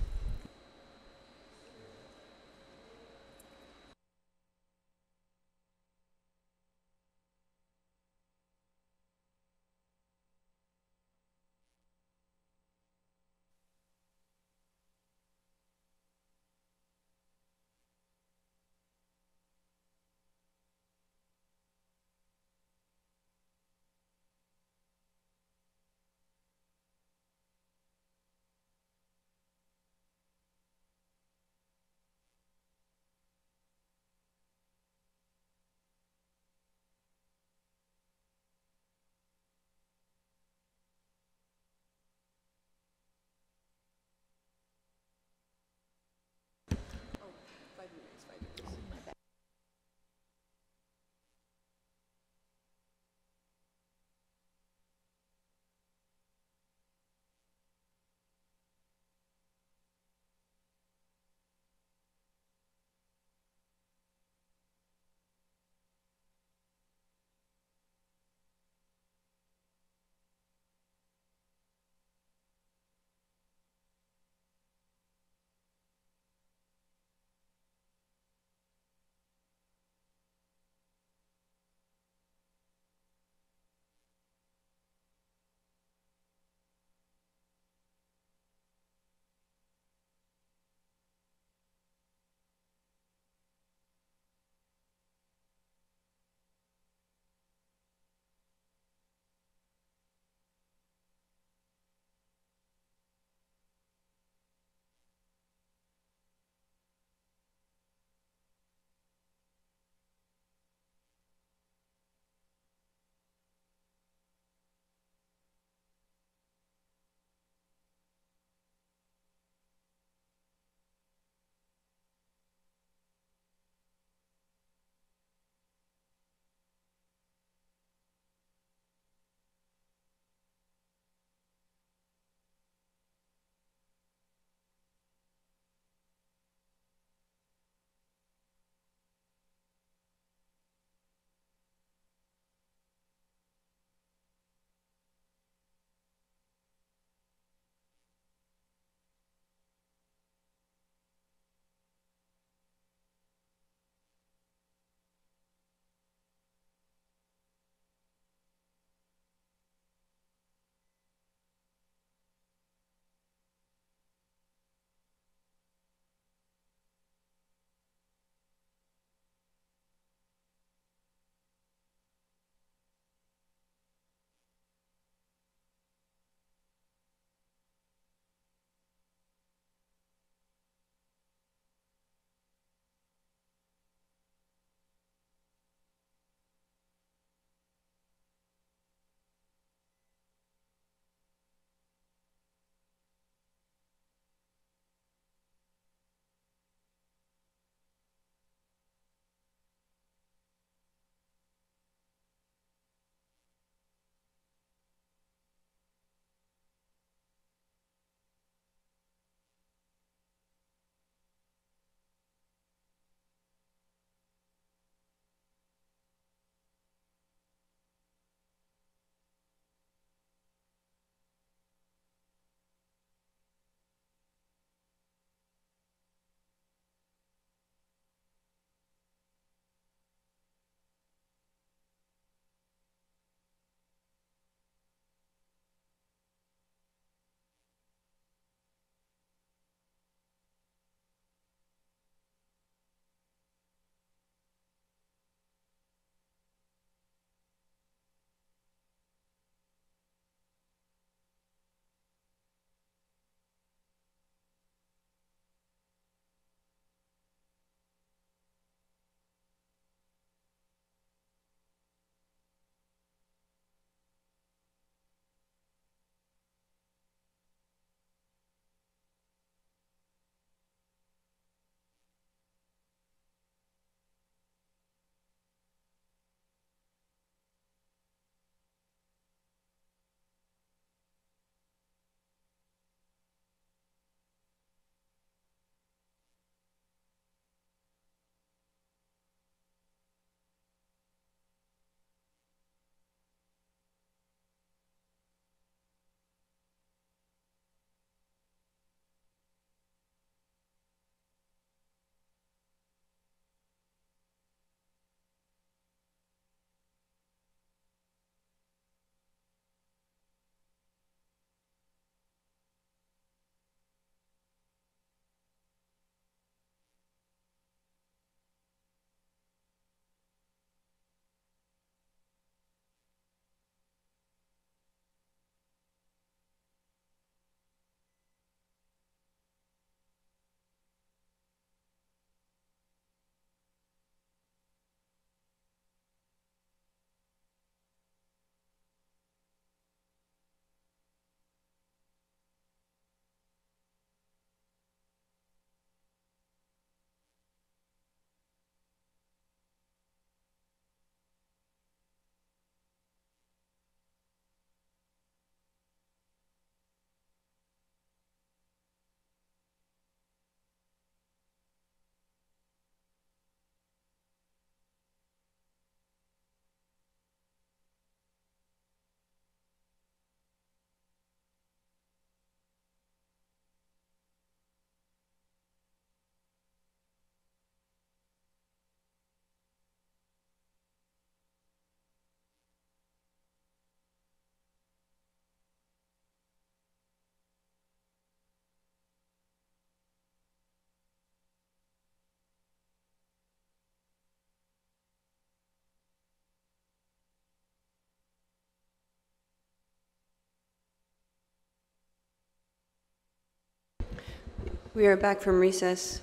We are back from recess.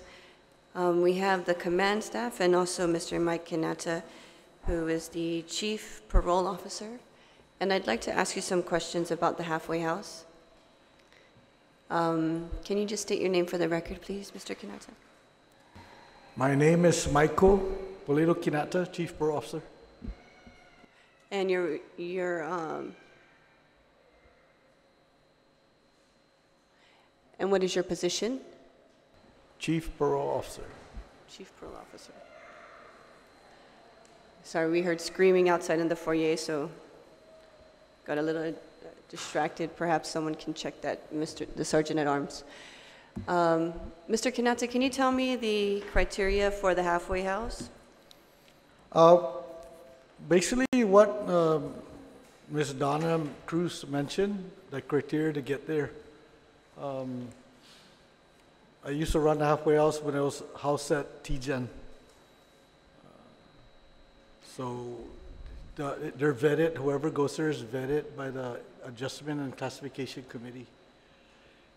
Um, We have the command staff and also Mr. Mike Quinata, who is the chief parole officer. And I'd like to ask you some questions about the halfway house. Um, Can you just state your name for the record, please, Mr. Quinata? My name is Michael Polito Quinata, Chief Parole Officer. And your, your, um, and what is your position? Chief Parole Officer. Chief Parole Officer. Sorry, we heard screaming outside in the foyer, so got a little uh, distracted. Perhaps someone can check that, Mr. the Sergeant at Arms. Um, Mr. Quinata, can you tell me the criteria for the halfway house? Uh, basically, what um, Ms. Donna Cruz mentioned, the criteria to get there. Um, I used to run the halfway house when I was house at Tiyan. So the, they're vetted, whoever goes there is vetted by the Adjustment and Classification Committee.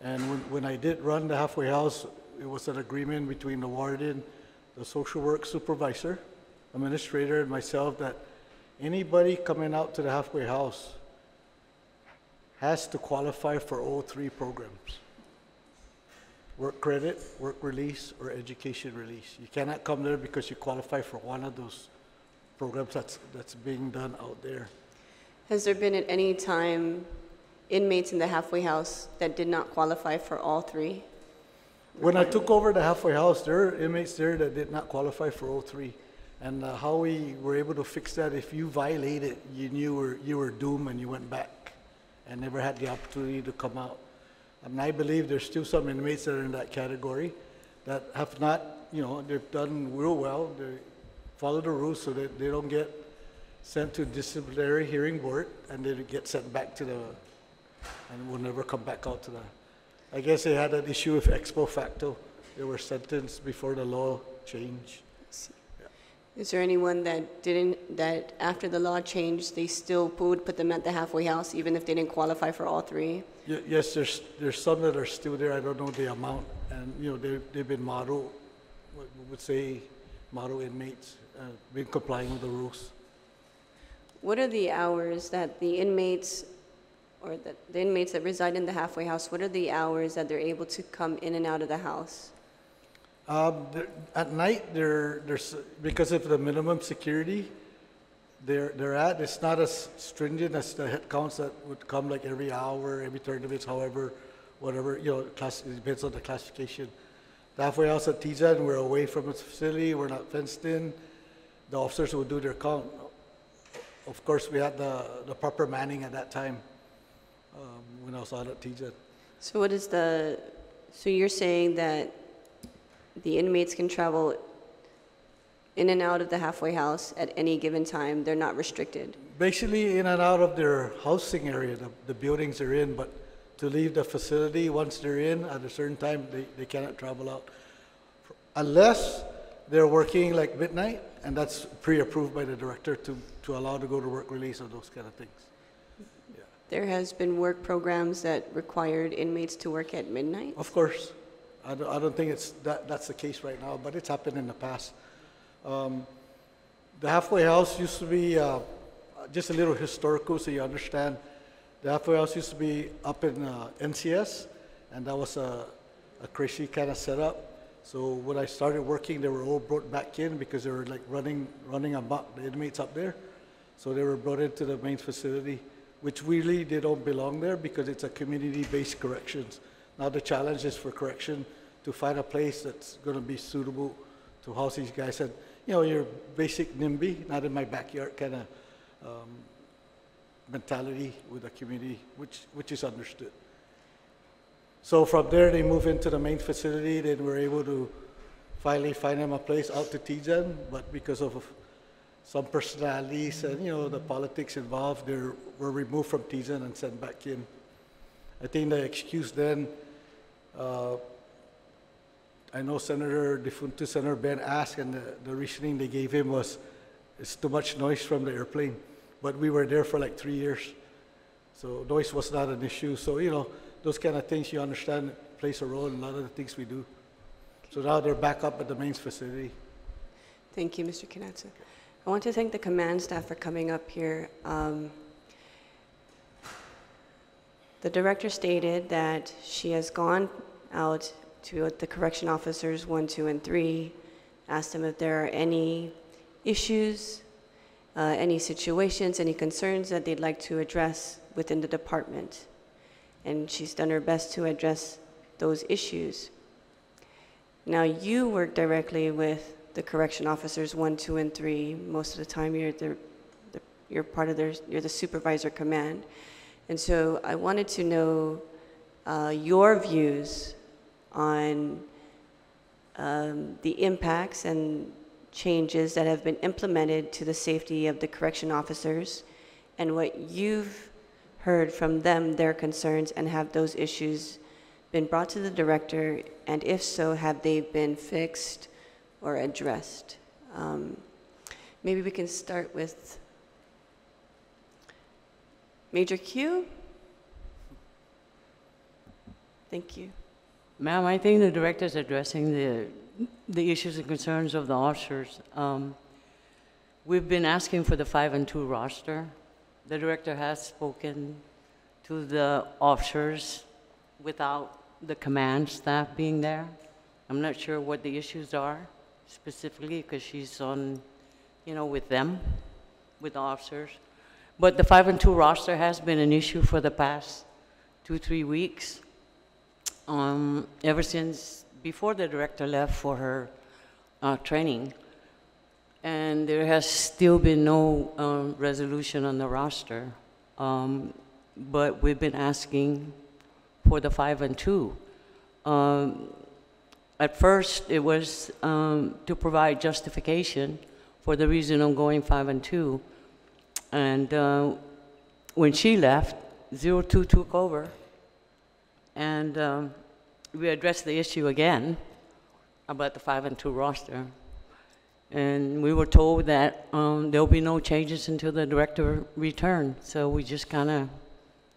And when, when I did run the halfway house, it was an agreement between the warden, the social work supervisor, administrator, and myself that anybody coming out to the halfway house has to qualify for all three programs. Work credit, work release, or education release. You cannot come there because you qualify for one of those programs that's, that's being done out there. Has there been at any time inmates in the halfway house that did not qualify for all three? When I took over the halfway house, there are inmates there that did not qualify for all three. And uh, how we were able to fix that, if you violated, you knew you were, you were doomed and you went back and never had the opportunity to come out. And I believe there's still some inmates that are in that category that have not, you know, they've done real well. They follow the rules so that they don't get sent to disciplinary hearing board and they get sent back to the, and will never come back out to the, I guess they had an issue with ex facto. They were sentenced before the law changed. Is there anyone that didn't, that after the law changed, they still would put them at the halfway house even if they didn't qualify for all three? Ye- Yes, there's, there's some that are still there. I don't know the amount. And, you know, they, they've been model, what we would say, model inmates, uh, been complying with the rules. What are the hours that the inmates, or the the inmates that reside in the halfway house, what are the hours that they're able to come in and out of the house? Um, At night, they're, there's, because of the minimum security they're, they're at, it's not as stringent as the head counts that would come like every hour, every 30 minutes, however, whatever, you know, class, it depends on the classification. The halfway house at Tiyan, we're away from its facility, we're not fenced in. The officers will do their count. Of course, we had the, the proper manning at that time, um, when I was out at Tiyan. So what is the, so you're saying that the inmates can travel in and out of the halfway house at any given time? They're not restricted? basically in and out of their housing area, the, the buildings they're in, but to leave the facility, once they're in, at a certain time, they, they cannot travel out. Unless they're working like midnight, and that's pre-approved by the director to, to allow to go to work release or those kind of things. There has been work programs that required inmates to work at midnight? Of course, I don't, I don't think it's, that, that's the case right now, but it's happened in the past. Um, The halfway house used to be, uh, just a little historical so you understand. The halfway house used to be up in uh, NCS, and that was a, a crazy kind of setup. So when I started working, they were all brought back in because they were like running, running amok, the inmates up there. So they were brought into the main facility, which really they don't belong there because it's a community-based corrections. Now the challenge is for correction to find a place that's going to be suitable to house these guys. And you know, your basic NIMBY, not in my backyard kind of um, mentality with the community, which which is understood. So from there, they move into the main facility. Then we're able to finally find them a place out to Tiyan, but because of some personalities and you know the politics involved, they were removed from Tiyan and sent back in. I think the excuse then, uh, I know Senator Defunto, Senator Ben asked, and the, the reasoning they gave him was, it's too much noise from the airplane. But we were there for like three years, so noise was not an issue. So you know those kind of things you understand plays a role in a lot of the things we do. So now they're back up at the main facility. Thank you, Mr. Knudsen. I want to thank the command staff for coming up here. Um, The director stated that she has gone out to the correction officers, one, two, and three, asked them if there are any issues, uh, any situations, any concerns that they'd like to address within the department. And she's done her best to address those issues. Now, you work directly with the correction officers, one, two, and three. Most of the time, you're the, the- you're part of their, you're the supervisor command. And so I wanted to know uh, your views on um, the impacts and changes that have been implemented to the safety of the correction officers, and what you've heard from them, their concerns, and have those issues been brought to the director, and if so, have they been fixed or addressed? Um, Maybe we can start with Major Q? Thank you. Ma'am, I think the director is addressing the, the issues and concerns of the officers. Um, We've been asking for the five and two roster. The director has spoken to the officers without the command staff being there. I'm not sure what the issues are specifically, because she's on, you know, with them, with the officers. But the five and two roster has been an issue for the past two, three weeks um, ever since before the director left for her uh, training. And there has still been no um, resolution on the roster. Um, but we've been asking for the five and two. Um, at first, it was um, to provide justification for the reason of going five and two. And uh, when she left, 02 took over. And um, we addressed the issue again about the five and two roster. And we were told that um, there'll be no changes until the director returned. So we just kind of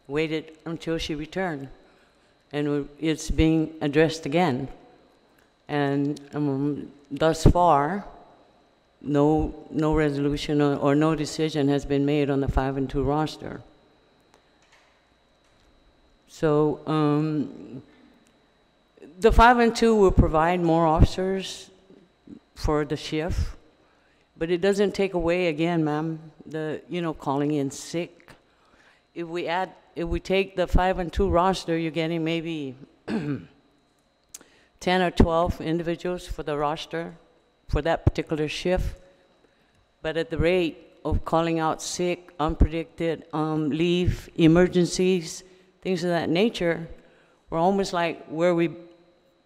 waited until she returned. And it's being addressed again. And um, thus far, no, no resolution or, or no decision has been made on the five and two roster. So, um, the five and two will provide more officers for the shift, but it doesn't take away, again, ma'am, the, you know, calling in sick. If we add, if we take the five and two roster, you're getting maybe [clears throat] 10 or 12 individuals for the roster for that particular shift. But at the rate of calling out sick, unpredicted um, leave, emergencies, things of that nature, we're almost like where we,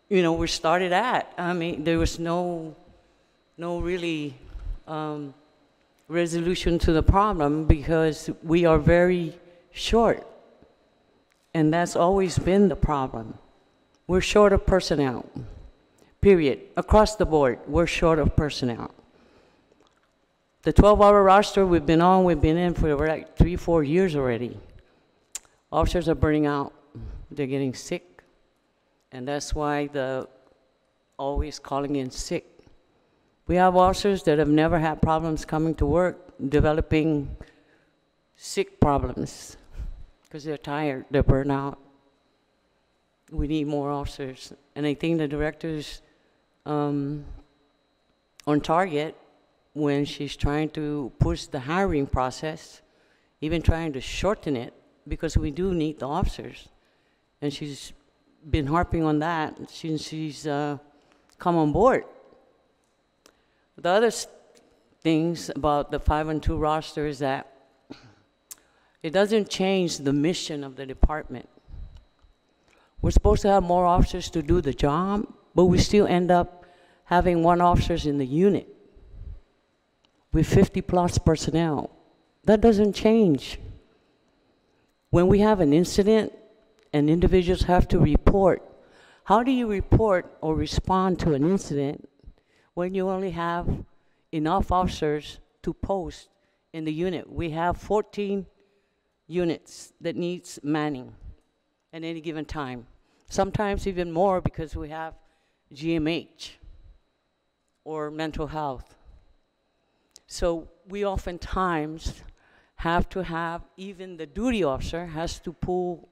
you know, we started at. I mean, there was no, no really um, resolution to the problem because we are very short. And that's always been the problem. We're short of personnel, period. Across the board, we're short of personnel. The 12-hour roster we've been on, we've been in for like three, four years already. Officers are burning out, they're getting sick, and that's why the, always calling in sick. We have officers that have never had problems coming to work, developing sick problems, because they're tired, they're burnt out. We need more officers, and I think the director's um, on target when she's trying to push the hiring process, even trying to shorten it, because we do need the officers. And she's been harping on that since she's uh, come on board. The other things about the five and two roster is that it doesn't change the mission of the department. We're supposed to have more officers to do the job, but we still end up having one officers in the unit with 50 plus personnel. That doesn't change. When we have an incident and individuals have to report, how do you report or respond to an incident when you only have enough officers to post in the unit? We have 14 units that needs manning at any given time. Sometimes even more because we have GMH or mental health. So we oftentimes have to have, even the duty officer has to pull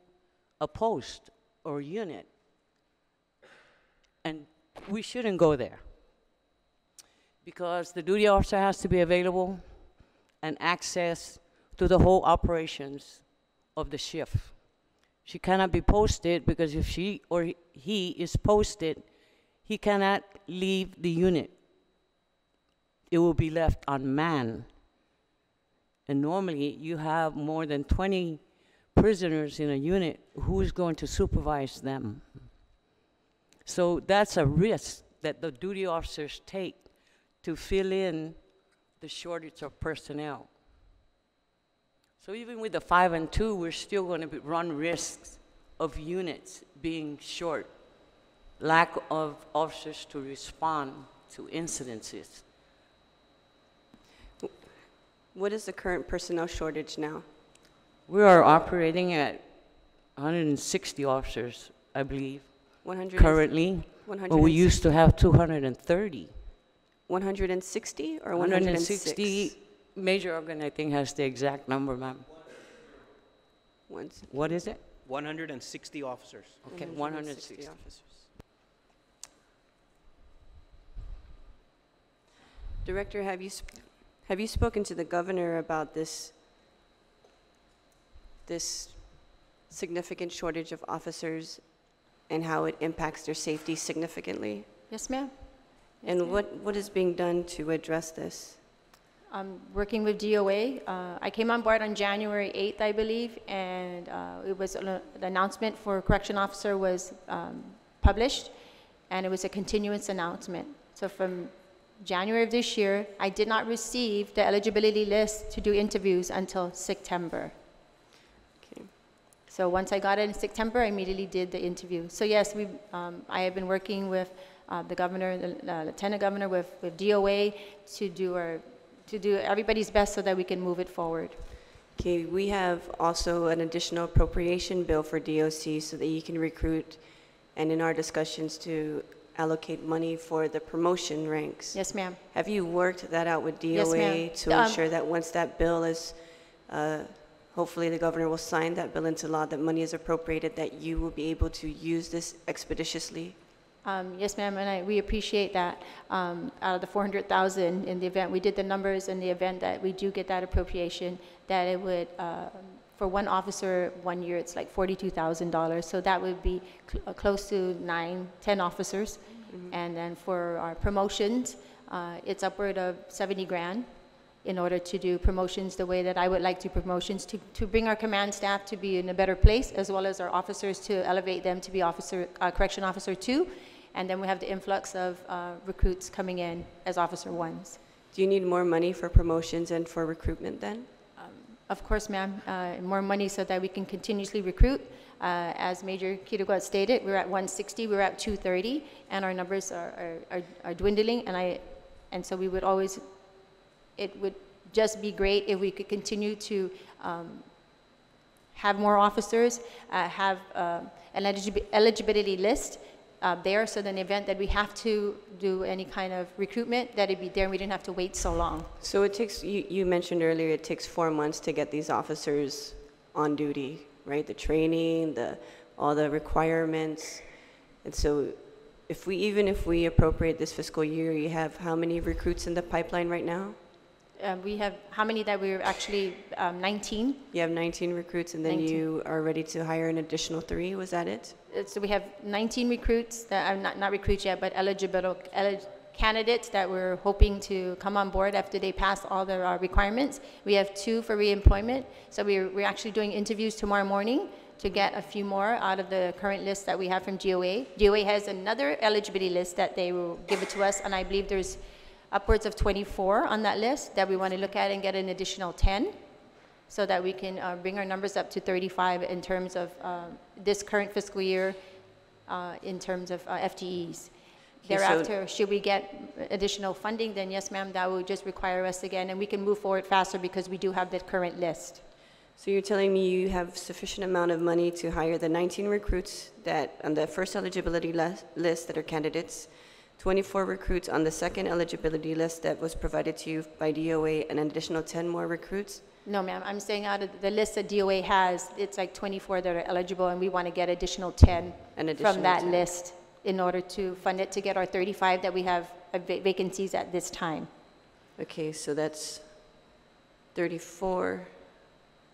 a post or unit. And we shouldn't go there. Because the duty officer has to be available and access to the whole operations of the shift. She cannot be posted because if she or he is posted, he cannot leave the unit. It will be left unmanned. And normally, you have more than 20 prisoners in a unit. Who is going to supervise them? So that's a risk that the duty officers take to fill in the shortage of personnel. So even with the five and two, we're still going to run risks of units being short, lack of officers to respond to incidences. What is the current personnel shortage now? We are operating at 160 officers, I believe, 100 currently. 100 But we used to have 230. 160 or 106? 160, Major Organ, I think, has the exact number, ma'am. Once- What is it? 160 officers. Okay, 160 160. officers. Director, have you, sp- have you spoken to the governor about this, this significant shortage of officers and how it impacts their safety significantly? Yes, ma'am. And what, what is being done to address this? I'm working with DOA. Uh, I came on board on January 8th, I believe, and uh, it was, an- the announcement for correction officer was um, published, and it was a continuance announcement. So from January of this year, I did not receive the eligibility list to do interviews until September. Okay. So once I got it in September, I immediately did the interview. So yes, we, um, I have been working with uh, the governor, the uh, lieutenant governor, with, with DOA to do our, to do everybody's best so that we can move it forward. Okay, we have also an additional appropriation bill for DOC so that you can recruit, and in our discussions to allocate money for the promotion ranks. Yes, ma'am. Have you worked that out with Yes, ma'am. DOA to Um, ensure that once that bill is, uh, hopefully the governor will sign that bill into law, that money is appropriated, that you will be able to use this expeditiously? Um, Yes, ma'am, and I, we appreciate that. Um, Out of the 400,000 in the event, we did the numbers in the event that we do get that appropriation, that it would, uh, for one officer, one year, it's like $42,000. So that would be cl- uh, close to nine, 10 officers. And then for our promotions, uh, it's upward of 70 grand in order to do promotions the way that I would like to promotions, to, to bring our command staff to be in a better place, as well as our officers to elevate them to be officer, uh, correction officer two. And then we have the influx of uh, recruits coming in as officer ones. Do you need more money for promotions and for recruitment then? Of course, ma'am, uh, more money so that we can continuously recruit. Uh, As Major Kirugat stated, we're at 160, we're at 230, and our numbers are- are are- dwindling, and I, and so we would always, it would just be great if we could continue to um, have more officers, uh, have uh, an eligibility list uh, there, so that in the event that we have to do any kind of recruitment, that it be there, and we didn't have to wait so long. So it takes, you, you mentioned earlier, it takes four months to get these officers on duty, right? The training, the, all the requirements. And so if we, even if we appropriate this fiscal year, you have how many recruits in the pipeline right now? Um, We have, how many that we're actually, um, 19? You have 19 recruits, and then 19. you are ready to hire an additional three, was that it? Uh, So we have 19 recruits that are not, not recruits yet, but eligible, elig- candidates that we're hoping to come on board after they pass all their uh, requirements. We have two for reemployment, so we're, we're actually doing interviews tomorrow morning to get a few more out of the current list that we have from DOA. DOA has another eligibility list that they will give it to us, and I believe there's upwards of 24 on that list that we want to look at and get an additional 10 so that we can uh, bring our numbers up to 35 in terms of uh, this current fiscal year, uh, in terms of uh, FTEs. Okay, so- Thereafter, should we get additional funding, then yes, ma'am, that would just require us again, and we can move forward faster because we do have the current list. So you're telling me you have sufficient amount of money to hire the 19 recruits that, on the first eligibility list that are candidates, 24 recruits on the second eligibility list that was provided to you by DOA, and an additional 10 more recruits? No, ma'am, I'm saying out of the list that DOA has, it's like 24 that are eligible, and we want to get additional 10 An additional from that 10. list in order to fund it to get our 35 that we have uh, va- vacancies at this time. Okay, so that's 34,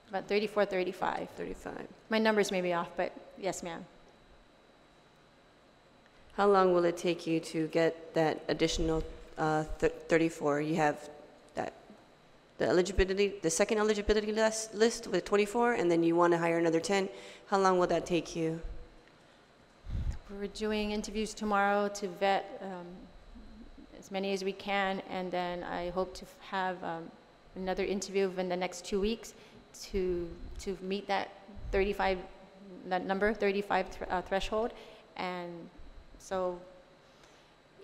About 34, 35. 35. My numbers may be off, but yes, ma'am. How long will it take you to get that additional uh, thir- 34? You have that, the eligibility, the second eligibility list list with 24, and then you want to hire another 10. How long will that take you? We're doing interviews tomorrow to vet um, as many as we can, and then I hope to have um, another interview within the next two weeks to, to meet that 35, that number, 35 uh, threshold. And so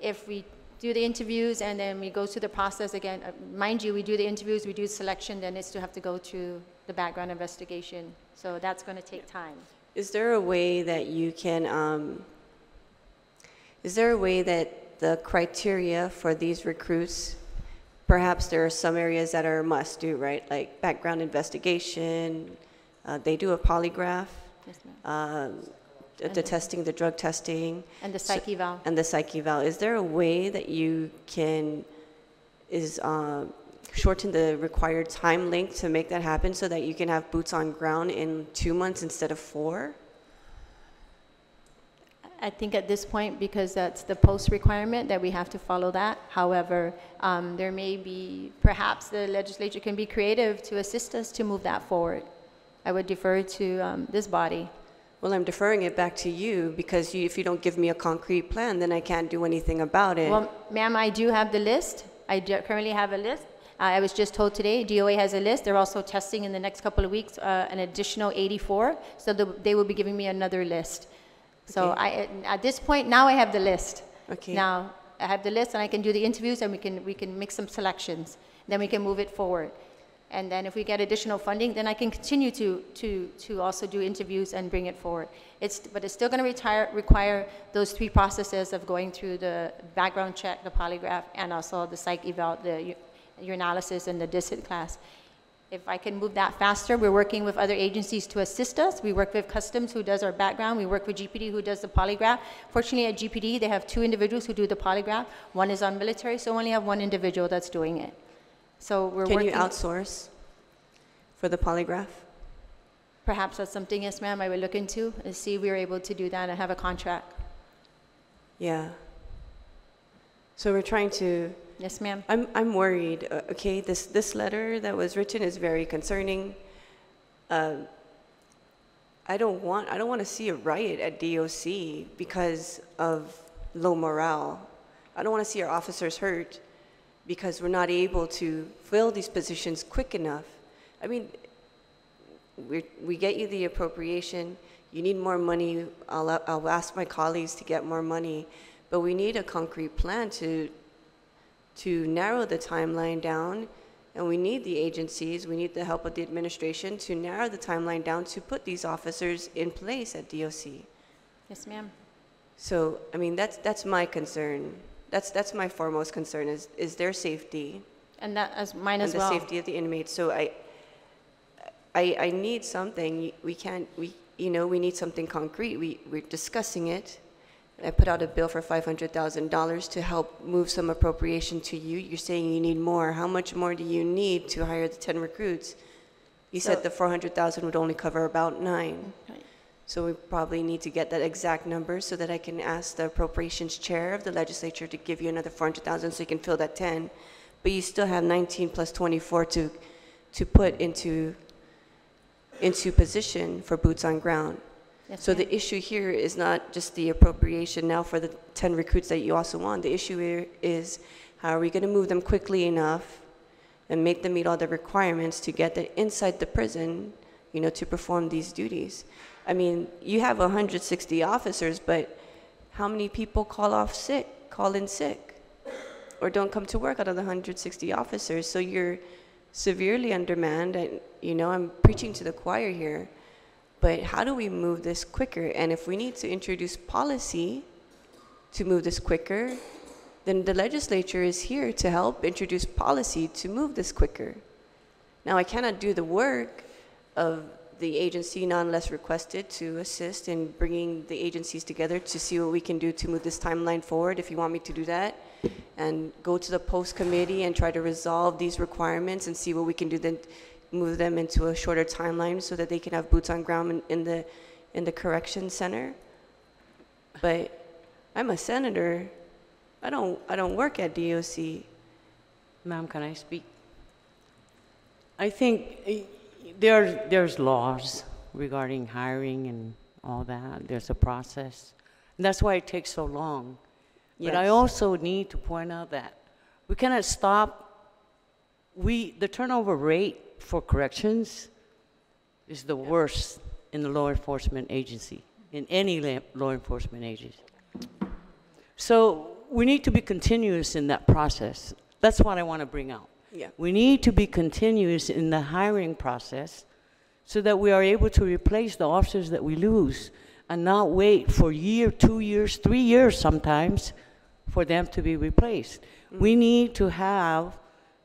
if we do the interviews and then we go through the process again, uh, mind you, we do the interviews, we do selection, then it's to have to go through the background investigation. So that's going to take time. Is there a way that you can, um, is there a way that the criteria for these recruits, perhaps there are some areas that are must do, right? Like background investigation, uh, they do a polygraph, Yes, ma'am. um, the- the testing, the drug testing. And the So- psych eval. And the psych eval. Is there a way that you can, is, um, shorten the required time length to make that happen so that you can have boots on ground in two months instead of four? I think at this point, because that's the post requirement, that we have to follow that. However, um, there may be, perhaps the legislature can be creative to assist us to move that forward. I would defer to um, this body. Well, I'm deferring it back to you because you, if you don't give me a concrete plan, then I can't do anything about it. Well, ma'am, I do have the list. I do- currently have a list. I was just told today, DOA has a list. They're also testing in the next couple of weeks uh, an additional 84, so the- they will be giving me another list. So Okay. I, at this point, now I have the list. Okay. Now, I have the list, and I can do the interviews, and we can, we can make some selections. Then we can move it forward. And then if we get additional funding, then I can continue to, to, to also do interviews and bring it forward. It's, but it's still going to retire, require those three processes of going through the background check, the polygraph, and also the psych eval, the urinalysis and the DISIT class. If I can move that faster, we're working with other agencies to assist us. We work with Customs, who does our background. We work with GPD, who does the polygraph. Fortunately, at GPD, they have two individuals who do the polygraph. One is on military, so we only have one individual that's doing it. So we're Can working. you outsource for the polygraph? Perhaps that's something, yes, ma'am, I would look into and see if we are able to do that and have a contract. Yeah. So we're trying to, Yes, ma'am. I'm, I'm worried, uh, okay? This, this letter that was written is very concerning. Um, I don't want, I don't want to see a riot at DOC because of low morale. I don't want to see our officers hurt because we're not able to fill these positions quick enough. I mean, we, we get you the appropriation, you need more money, I'll, I'll ask my colleagues to get more money, but we need a concrete plan to, to narrow the timeline down, and we need the agencies, we need the help of the administration to narrow the timeline down to put these officers in place at DOC. Yes, ma'am. So, I mean, that's, that's my concern. That's, that's my foremost concern is, is their safety And that, as mine as and well. the safety of the inmates. So I, I, I need something. We can't, we, you know, we need something concrete. We, we're discussing it. I put out a bill for $500,000 to help move some appropriation to you. You're saying you need more. How much more do you need to hire the 10 recruits? You So- said the 400,000 would only cover about nine. Right. So we probably need to get that exact number so that I can ask the appropriations chair of the legislature to give you another 400,000 so you can fill that 10. But you still have 19 plus 24 to, to put into, into position for boots on ground. Yes, So the issue here is not just the appropriation now for the 10 recruits that you also want. The issue here is how are we going to move them quickly enough and make them meet all the requirements to get them inside the prison, you know, to perform these duties. I mean, you have 160 officers, but how many people call off sick, call in sick, or don't come to work out of the 160 officers? So you're severely undermanned, and, you know, I'm preaching to the choir here, but how do we move this quicker? And if we need to introduce policy to move this quicker, then the legislature is here to help introduce policy to move this quicker. Now, I cannot do the work of the agency non less requested to assist in bringing the agencies together to see what we can do to move this timeline forward, if you want me to do that, and go to the post committee and try to resolve these requirements and see what we can do then move them into a shorter timeline so that they can have boots on ground in, in the in the correction center. But I'm a senator. I don't I don't work at DOC. Ma'am, can I speak? I think eh, there, there's laws regarding hiring and all that. There's a process. And that's why it takes so long. But I also need to point out that we cannot stop, we, the turnover rate for corrections is the worst in the law enforcement agency, in any law enforcement agency. So we need to be continuous in that process. That's what I want to bring out. Yeah. We need to be continuous in the hiring process so that we are able to replace the officers that we lose and not wait for year, two years, three years sometimes for them to be replaced. Mm. We need to have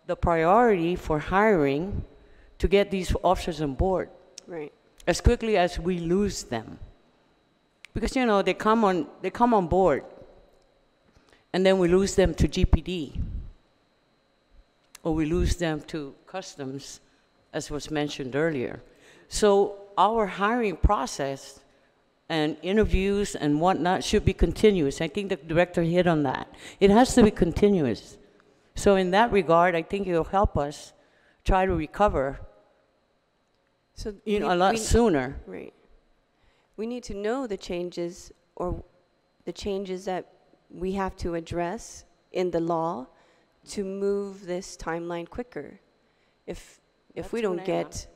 the priority for hiring to get these officers on board Right. as quickly as we lose them. Because, you know, they come on, they come on board, and then we lose them to GPD, or we lose them to customs, as was mentioned earlier. So our hiring process and interviews and whatnot should be continuous. I think the director hit on that. It has to be continuous. So in that regard, I think it'll help us try to recover, So you know, we- a lot we- sooner. Right. We need to know the changes or the changes that we have to address in the law to move this timeline quicker. If, if we don't what I am. get,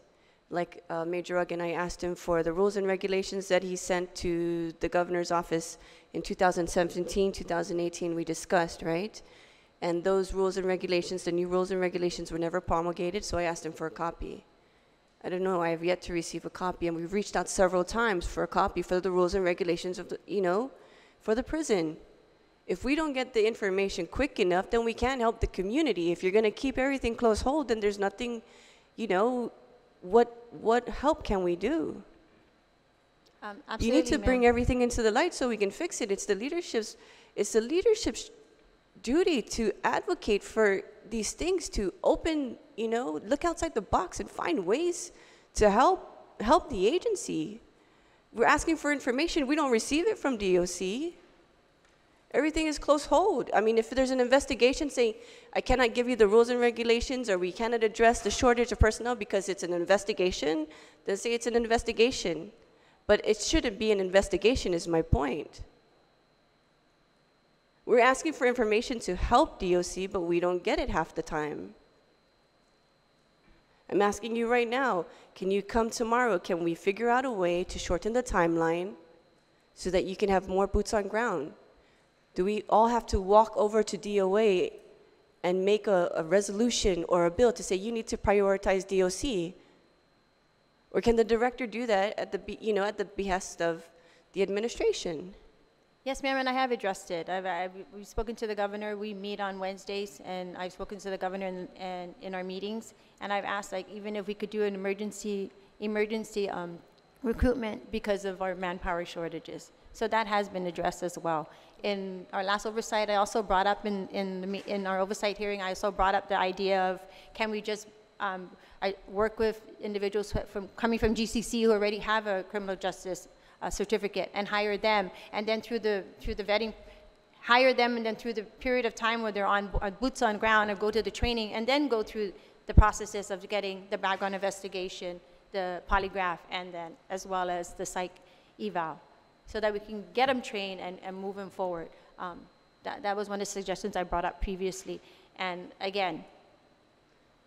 like uh, Major Rugg and I asked him for the rules and regulations that he sent to the governor's office in 2017, 2018, we discussed, right? And those rules and regulations, the new rules and regulations were never promulgated, so I asked him for a copy. I don't know, I have yet to receive a copy, and we've reached out several times for a copy for the rules and regulations of the, you know, for the prison. If we don't get the information quick enough, then we can't help the community. If you're gonna keep everything close hold, then there's nothing, you know, what, what help can we do? Um, You need to bring everything into the light so we can fix it. It's the leadership's, it's the leadership's duty to advocate for these things, to open, you know, look outside the box and find ways to help, help the agency. We're asking for information, we don't receive it from DOC. Everything is close hold. I mean, if there's an investigation saying, I cannot give you the rules and regulations, or we cannot address the shortage of personnel because it's an investigation, then say it's an investigation. But it shouldn't be an investigation, is my point. We're asking for information to help DOC, but we don't get it half the time. I'm asking you right now can you come tomorrow? Can we figure out a way to shorten the timeline so that you can have more boots on ground? Do we all have to walk over to DOA and make a, a resolution or a bill to say you need to prioritize DOC? Or can the director do that at the, you know, at the behest of the administration? Yes, ma'am, and I have addressed it. I've, I've, we've spoken to the governor, we meet on Wednesdays, and I've spoken to the governor in, in, in our meetings, and I've asked, like, even if we could do an emergency, emergency, um, recruitment because of our manpower shortages. So that has been addressed as well. In our last oversight, I also brought up in, in, in our oversight hearing, I also brought up the idea of, can we just, um, I work with individuals from, coming from GCC who already have a criminal justice uh, certificate and hire them, and then through the, through the vetting, hire them, and then through the period of time where they're on, on boots on ground, or go to the training, and then go through the processes of getting the background investigation, the polygraph, and then, as well as the psych eval, so that we can get them trained and, and move them forward. Um, That, that was one of the suggestions I brought up previously. And again,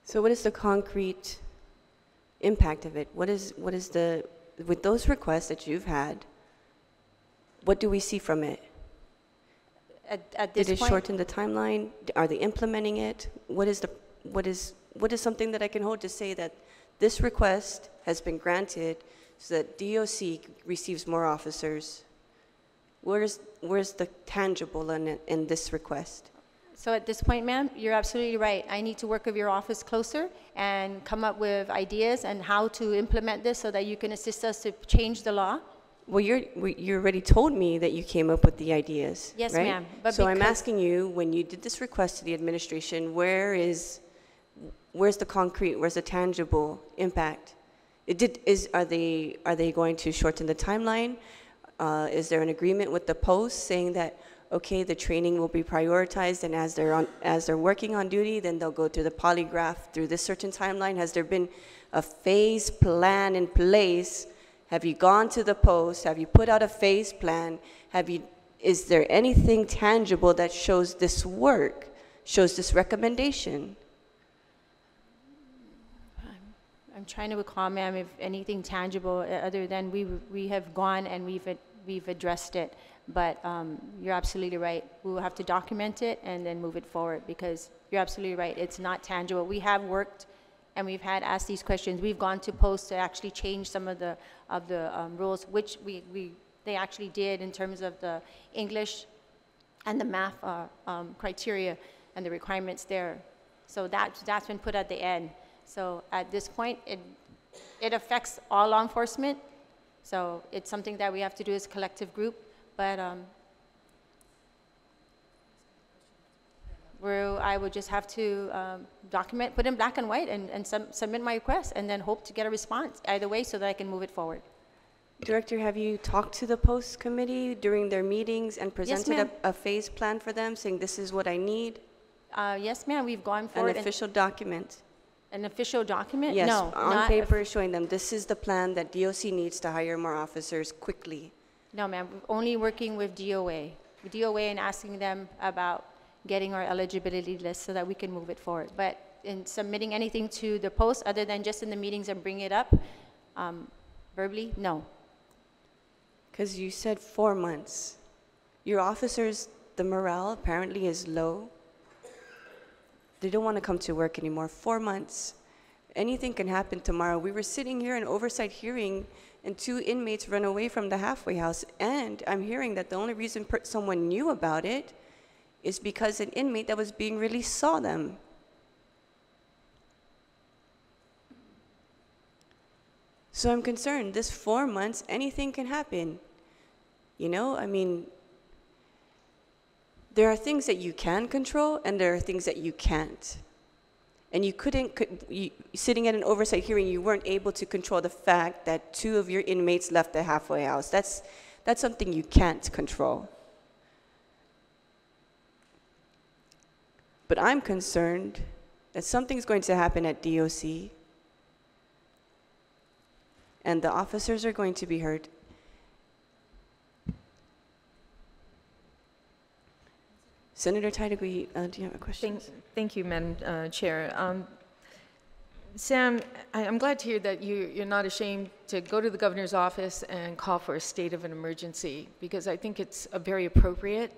So what is the concrete impact of it? What is, what is the, with those requests that you've had, what do we see from it? at, at this Did it point. shorten the timeline? Are they implementing it? What is the, what is, what is something that I can hold to say that this request has been granted so that DOC receives more officers? Where's, where's the tangible in, in this request? So at this point, ma'am, you're absolutely right. I need to work with your office closer and come up with ideas and how to implement this so that you can assist us to change the law. Well, you're, you already told me that you came up with the ideas, Yes, right? ma'am, but So I'm asking you, when you did this request to the administration, where is, where's the concrete, where's the tangible impact? It did, is, are they, are they going to shorten the timeline? Uh, is there an agreement with the post saying that, okay, the training will be prioritized and as they're on, as they're working on duty, then they'll go through the polygraph through this certain timeline? Has there been a phase plan in place? Have you gone to the post? Have you put out a phase plan? Have you, is there anything tangible that shows this work, shows this recommendation? I'm trying to recall, ma'am, if anything tangible, uh, other than we, we have gone and we've, we've addressed it. But um, you're absolutely right. We will have to document it and then move it forward because you're absolutely right. It's not tangible. We have worked and we've had asked these questions. We've gone to post to actually change some of the, of the um, rules, which we, we, they actually did in terms of the English and the math uh, um, criteria and the requirements there. So that, that's been put at the end. So at this point, it, it affects all law enforcement. So it's something that we have to do as a collective group, but um, where I would just have to um, document, put in black and white and, and sub- submit my request and then hope to get a response either way so that I can move it forward. Director, have you talked to the post committee during their meetings and presented ma'am. a, a phase plan for them, saying this is what I need? Uh, yes, ma'am, we've gone for An official document? An official document? Yes, No, on not paper, showing them this is the plan that DOC needs to hire more officers quickly. No, ma'am, we're only working with DOA, with DOA and asking them about getting our eligibility list so that we can move it forward. But in submitting anything to the post, other than just in the meetings and bring it up um, verbally, no. Because you said four months. Your officers, the morale apparently is low. They don't want to come to work anymore. Four months. Anything can happen tomorrow. We were sitting here in oversight hearing, and two inmates run away from the halfway house. And I'm hearing that the only reason someone knew about it is because an inmate that was being released saw them. So I'm concerned. This four months, anything can happen. You know, I mean, there are things that you can control and there are things that you can't. And you couldn't, could, you, sitting at an oversight hearing, you weren't able to control the fact that two of your inmates left the halfway house. That's, that's something you can't control. But I'm concerned that something's going to happen at DOC and the officers are going to be hurt. Senator Taitague, uh, do you have a question? Thank, thank you, Madam uh, Chair. Um, Sam, I- I'm glad to hear that you, you're not ashamed to go to the governor's office and call for a state of an emergency, because I think it's uh, very appropriate.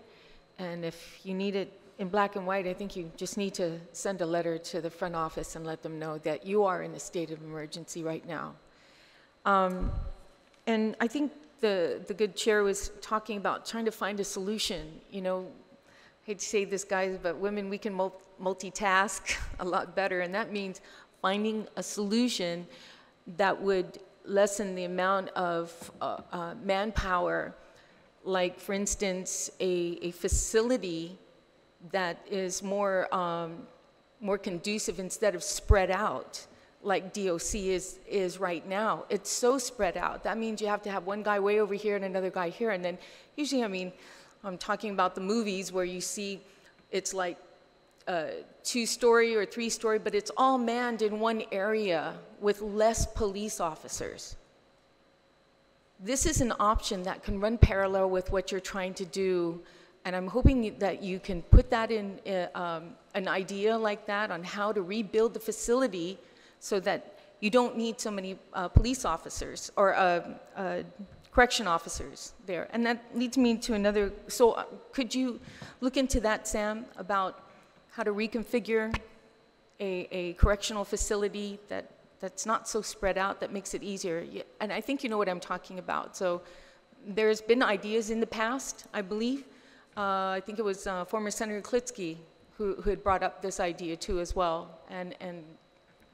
And if you need it in black and white, I think you just need to send a letter to the front office and let them know that you are in a state of emergency right now. Um, And I think the, the good chair was talking about trying to find a solution, you know, hate to say this, guys, but women, we can mul- multitask [laughs] a lot better, and that means finding a solution that would lessen the amount of uh, uh, manpower, like, for instance, a, a facility that is more, um, more conducive instead of spread out, like DOC is, is right now. It's so spread out. That means you have to have one guy way over here and another guy here, and then usually, I mean, I'm talking about the movies where you see it's like uh, two-story or three-story, but it's all manned in one area with less police officers. This is an option that can run parallel with what you're trying to do, and I'm hoping that you can put that in uh, um, an idea like that on how to rebuild the facility so that you don't need so many uh, police officers or uh, uh, correction officers there. And that leads me to another, so uh, could you look into that, Sam, about how to reconfigure a, a correctional facility that, that's not so spread out, that makes it easier. And I think you know what I'm talking about. So there's been ideas in the past, I believe. Uh, I think it was uh, former Senator Klitzkie who, who had brought up this idea too as well. And, and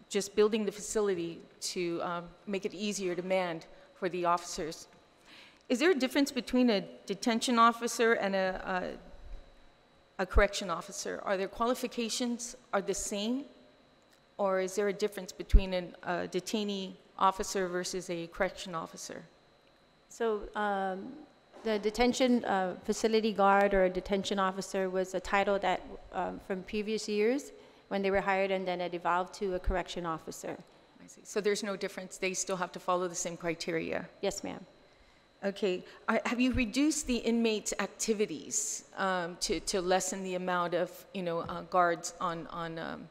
just building the facility to um, make it easier to man for the officers. Is there a difference between a detention officer and a, a, a correction officer? Are their qualifications are the same? Or is there a difference between an, a detainee officer versus a correction officer? So um, the detention uh, facility guard or a detention officer was a title that, um, from previous years, when they were hired, and then it evolved to a correction officer. I see. So there's no difference. They still have to follow the same criteria. Yes, ma'am. Okay. Are- Have you reduced the inmates' activities um, to, to lessen the amount of, you know, uh, guards on, on, um,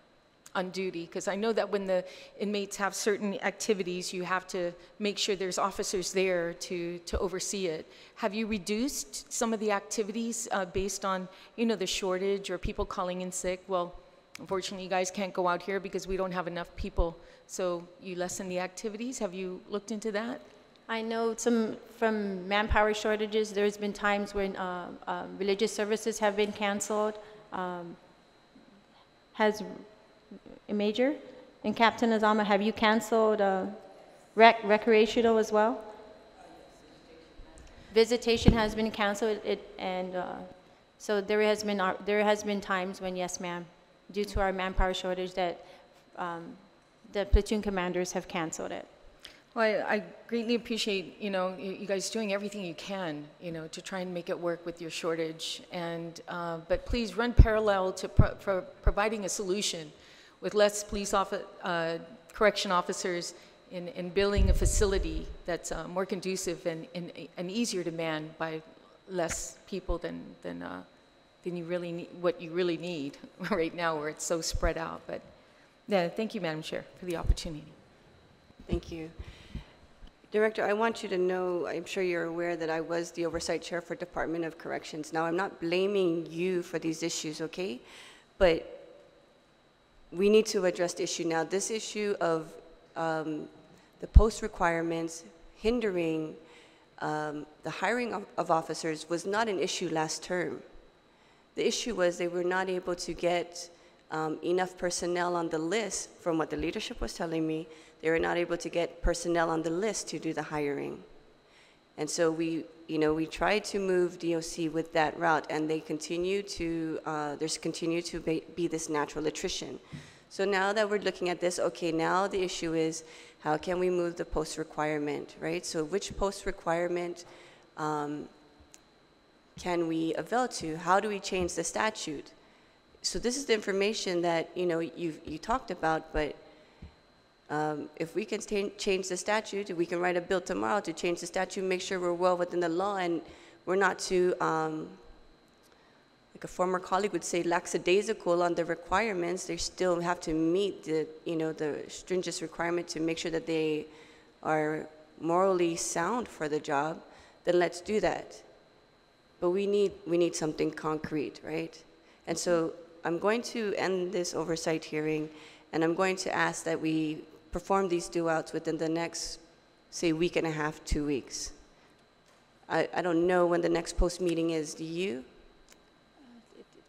on duty? Because I know that when the inmates have certain activities, you have to make sure there's officers there to, to oversee it. Have you reduced some of the activities uh, based on, you know, the shortage or people calling in sick? Well, unfortunately, you guys can't go out here because we don't have enough people. So you lessen the activities? Have you looked into that? I know some, from manpower shortages, there's been times when uh, um, religious services have been canceled. Um, Has, a Major and Captain Azama, have you canceled uh, rec, recreational as well? Visitation has been canceled, it, and uh, so there has been, uh, there has been times when, yes, ma'am, due to our manpower shortage, that um, the platoon commanders have canceled it. Well, I I greatly appreciate, you know, you you guys doing everything you can, you know, to try and make it work with your shortage. And, uh, but please run parallel to pro- pro- providing a solution with less police offi- uh, correction officers in, in building a facility that's uh, more conducive and, and, and easier to man by less people than, than, uh, than you really need, what you really need [laughs] right now where it's so spread out. But, yeah, thank you, Madam Chair, for the opportunity. Thank you. Director, I want you to know, I'm sure you're aware that I was the oversight chair for Department of Corrections. Now, I'm not blaming you for these issues, okay? But we need to address the issue now. This issue of um, the post requirements hindering um, the hiring of, of officers was not an issue last term. The issue was they were not able to get um, enough personnel on the list, from what the leadership was telling me, they were not able to get personnel on the list to do the hiring. And so we, you know, we tried to move DOC with that route, and they continue to, uh, there's continue to be, be this natural attrition. So now that we're looking at this, okay, now the issue is, how can we move the post requirement, right? So which post requirement um, can we avail to? How do we change the statute? So this is the information that, you know, you you talked about, but um, if we can change the statute, we can write a bill tomorrow to change the statute, make sure we're well within the law, and we're not too, um, like a former colleague would say, lackadaisical on the requirements. They still have to meet the, you know, the stringent requirement to make sure that they are morally sound for the job. Then let's do that. But we need we need something concrete, right? And so I'm going to end this oversight hearing, and I'm going to ask that we perform these due-outs within the next, say, week and a half, two weeks. I, I don't know when the next post-meeting is, do you?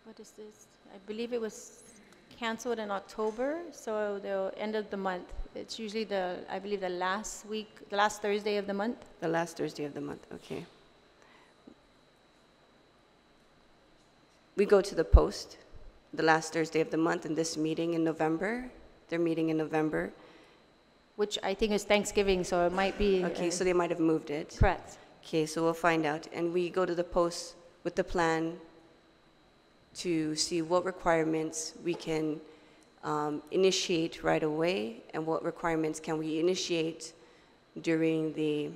What is this? I believe it was canceled in October, so the end of the month. It's usually the, I believe, the last week, the last Thursday of the month. The last Thursday of the month, okay. We go to the post, the last Thursday of the month, in this meeting in November. They're meeting in November. Which I think is Thanksgiving, so it might be. Okay, uh, so they might have moved it. Correct. Okay, so we'll find out. And we go to the post with the plan to see what requirements we can um, initiate right away and what requirements can we initiate during the,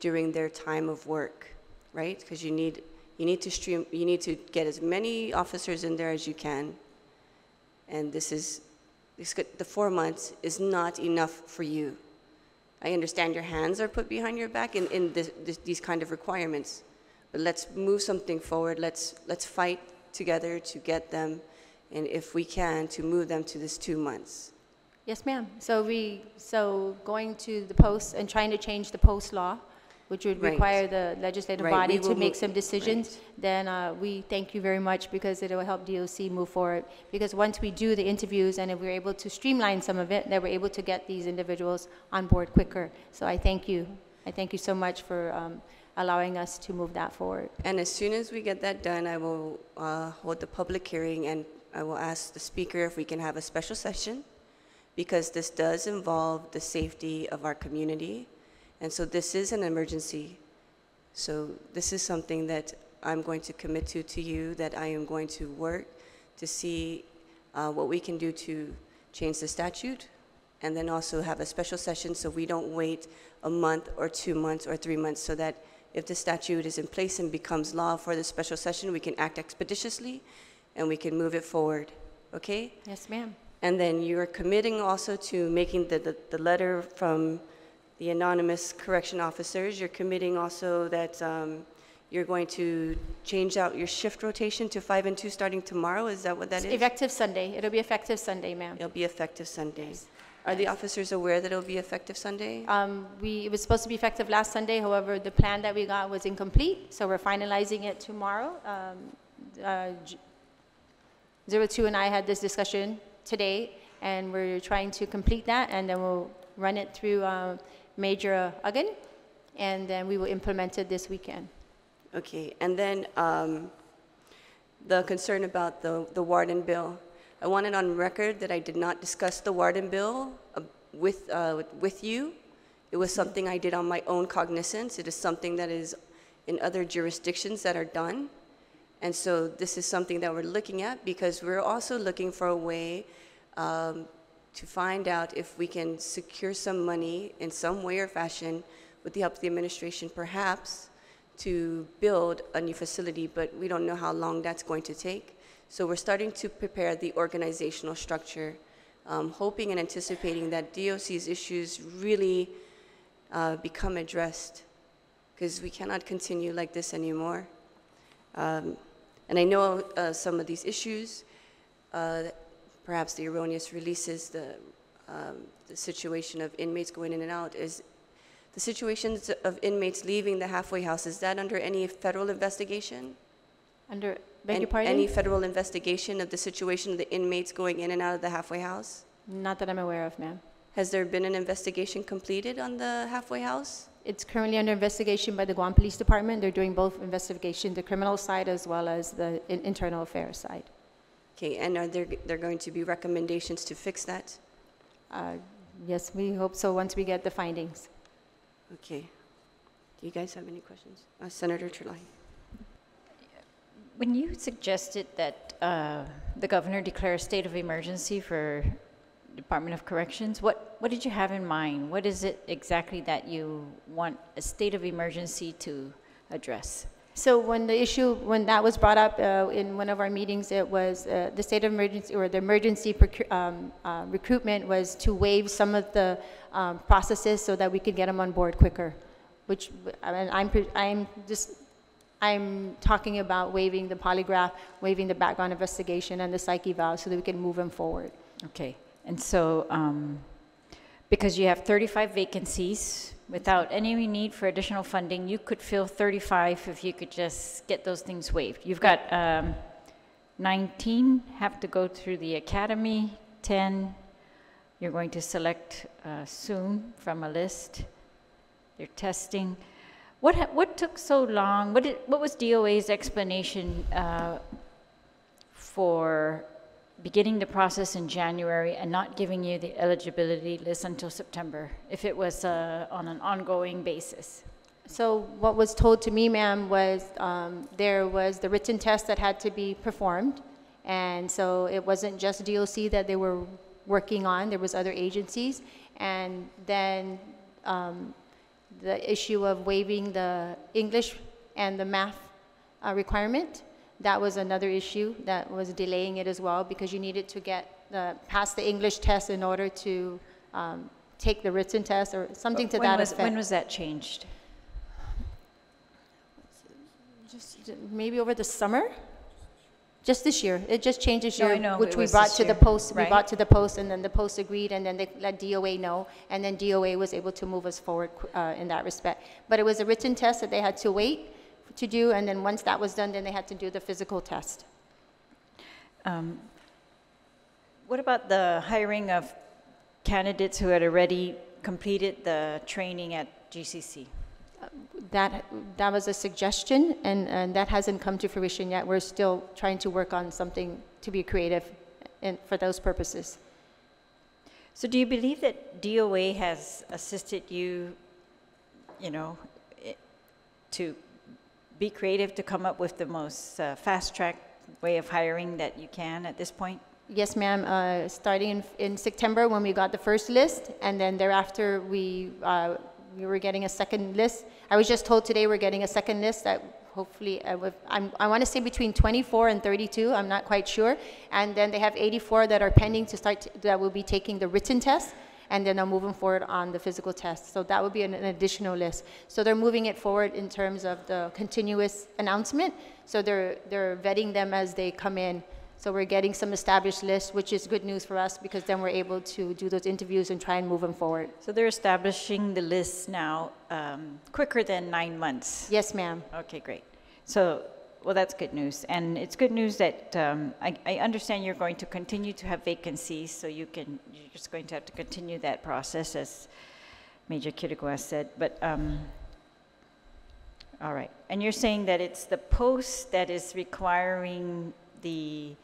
during their time of work, right? Because you need, you need to stream, you need to get as many officers in there as you can. And this is, could- the four months is not enough for you. I understand your hands are put behind your back in, in this, this, these kind of requirements, but let's move something forward. Let's, let's fight together to get them and if we can, to move them to this two months. Yes, ma'am. So we, so going to the post and trying to change the post law, which would Right. require the legislative Right, body to make some decisions, then uh, we thank you very much because it will help DOC move forward. Because once we do the interviews and if we're able to streamline some of it, then we're able to get these individuals on board quicker. So I thank you. I thank you so much for um, allowing us to move that forward. And as soon as we get that done, I will uh, hold the public hearing, and I will ask the speaker if we can have a special session, because this does involve the safety of our community, and so this is an emergency. So this is something that I'm going to commit to to you, that I am going to work to see uh, what we can do to change the statute, and then also have a special session so we don't wait a month or two months or three months, so that if the statute is in place and becomes law for the special session, we can act expeditiously and we can move it forward, okay? Yes, ma'am. And then you're committing also to making the, the, the letter from the anonymous correction officers. You're committing also that um, you're going to change out your shift rotation to five and two starting tomorrow. Is that what that is? Effective Sunday. It'll be effective Sunday, ma'am. It'll be effective Sunday. Are the officers aware that it'll be effective Sunday? Um, we, it was supposed to be effective last Sunday, however, the plan that we got was incomplete, so we're finalizing it tomorrow. Um, uh, Zero Two and I had this discussion today, and we're trying to complete that, and then we'll run it through, uh, Major Uggan, and then we will implement it this weekend. Okay, and then um, the concern about the, the Warden bill. I want it on record that I did not discuss the Warden bill uh, with, uh, with you. It was something I did on my own cognizance. It is something that is in other jurisdictions that are done. And so this is something that we're looking at because we're also looking for a way um, to find out if we can secure some money in some way or fashion with the help of the administration, perhaps, to build a new facility, but we don't know how long that's going to take. So we're starting to prepare the organizational structure, um, hoping and anticipating that DOC's issues really uh, become addressed, because we cannot continue like this anymore. Um, and I know uh, some of these issues, uh, perhaps the erroneous releases, the, um, the situation of inmates going in and out, is the situations of inmates leaving the halfway house, is that under any federal investigation? Under, beg your pardon? Any federal investigation of the situation of the inmates going in and out of the halfway house? Not that I'm aware of, ma'am. Has there been an investigation completed on the halfway house? It's currently under investigation by the Guam Police Department. They're doing both investigation, the criminal side as well as the in- internal affairs side. Okay, and are there, there going to be recommendations to fix that? Uh, Yes, we hope so, once we get the findings. Okay. Do you guys have any questions? Uh, Senator Terlaje? When you suggested that uh, the governor declare a state of emergency for Department of Corrections, what, what did you have in mind? What is it exactly that you want a state of emergency to address? So when the issue, when that was brought up uh, in one of our meetings, it was uh, the state of emergency, or the emergency um, uh, recruitment was to waive some of the um, processes so that we could get them on board quicker, which, I mean, I'm, I'm just, I'm talking about waiving the polygraph, waiving the background investigation and the psyche eval so that we can move them forward. Okay, and so, um, because you have 35 vacancies, without any need for additional funding, you could fill 35 if you could just get those things waived. You've got um, 19 have to go through the academy, 10 you're going to select uh, soon from a list. You're testing. What, ha- what took so long? What, did, what was DOA's explanation uh, for beginning the process in January and not giving you the eligibility list until September, if it was uh, on an ongoing basis? So what was told to me, ma'am, was um, there was the written test that had to be performed. And so it wasn't just DOC that they were working on, there was other agencies. And then um, the issue of waiving the English and the math uh, requirement, that was another issue that was delaying it as well because you needed to get, the- pass the English test in order to um, take the written test or something to When that was- effect. When was that changed? Just maybe over the summer? Just this year. It just changed this No, year, know, which it we brought this to the year, post. We brought to the post, and then the post agreed, and then they let DOA know, and then DOA was able to move us forward uh, in that respect. But it was a written test that they had to wait to do, and then once that was done, then they had to do the physical test. Um, What about the hiring of candidates who had already completed the training at GCC? That, that was a suggestion, and, and that hasn't come to fruition yet. We're still trying to work on something to be creative and for those purposes. So do you believe that DOA has assisted you, you know, to be creative, to come up with the most uh, fast-track way of hiring that you can at this point? Yes, ma'am. Uh, starting in, in September when we got the first list, and then thereafter we uh, we were getting a second list. I was just told today we're getting a second list that hopefully uh, I want to say between 24 and 32. I'm not quite sure. And then they have 84 that are pending to start that will be taking the written test. And then they're moving forward on the physical test. So that would be an, an additional list. So they're moving it forward in terms of the continuous announcement. So they're, they're vetting them as they come in. So we're getting some established lists, which is good news for us because then we're able to do those interviews and try and move them forward. So they're establishing the list now um, quicker than nine months? Yes, ma'am. Okay, great. So, well, that's good news. And it's good news that um, I, I understand you're going to continue to have vacancies, so you can, you're just going to have to continue that process, as Major Kirigua said. But, um, all right. And you're saying that it's the post that is requiring the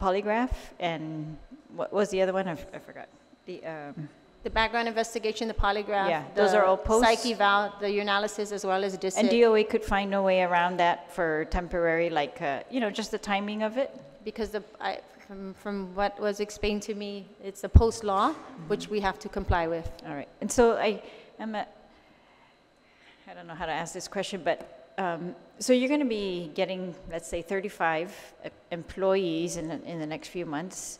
polygraph, and what was the other one? I forgot. The, um, The background investigation, the polygraph. Yeah, those are all post. Psych eval, the urinalysis, as well as And DISIT. DOA could find no way around that for temporary, like, uh, you know, just the timing of it? Because the, I, from, from what was explained to me, it's a post law, which we have to comply with. All right. And so I, I'm a, I don't know how to ask this question, but, um, so you're going to be getting, let's say, 35 e- employees in, the- in the next few months.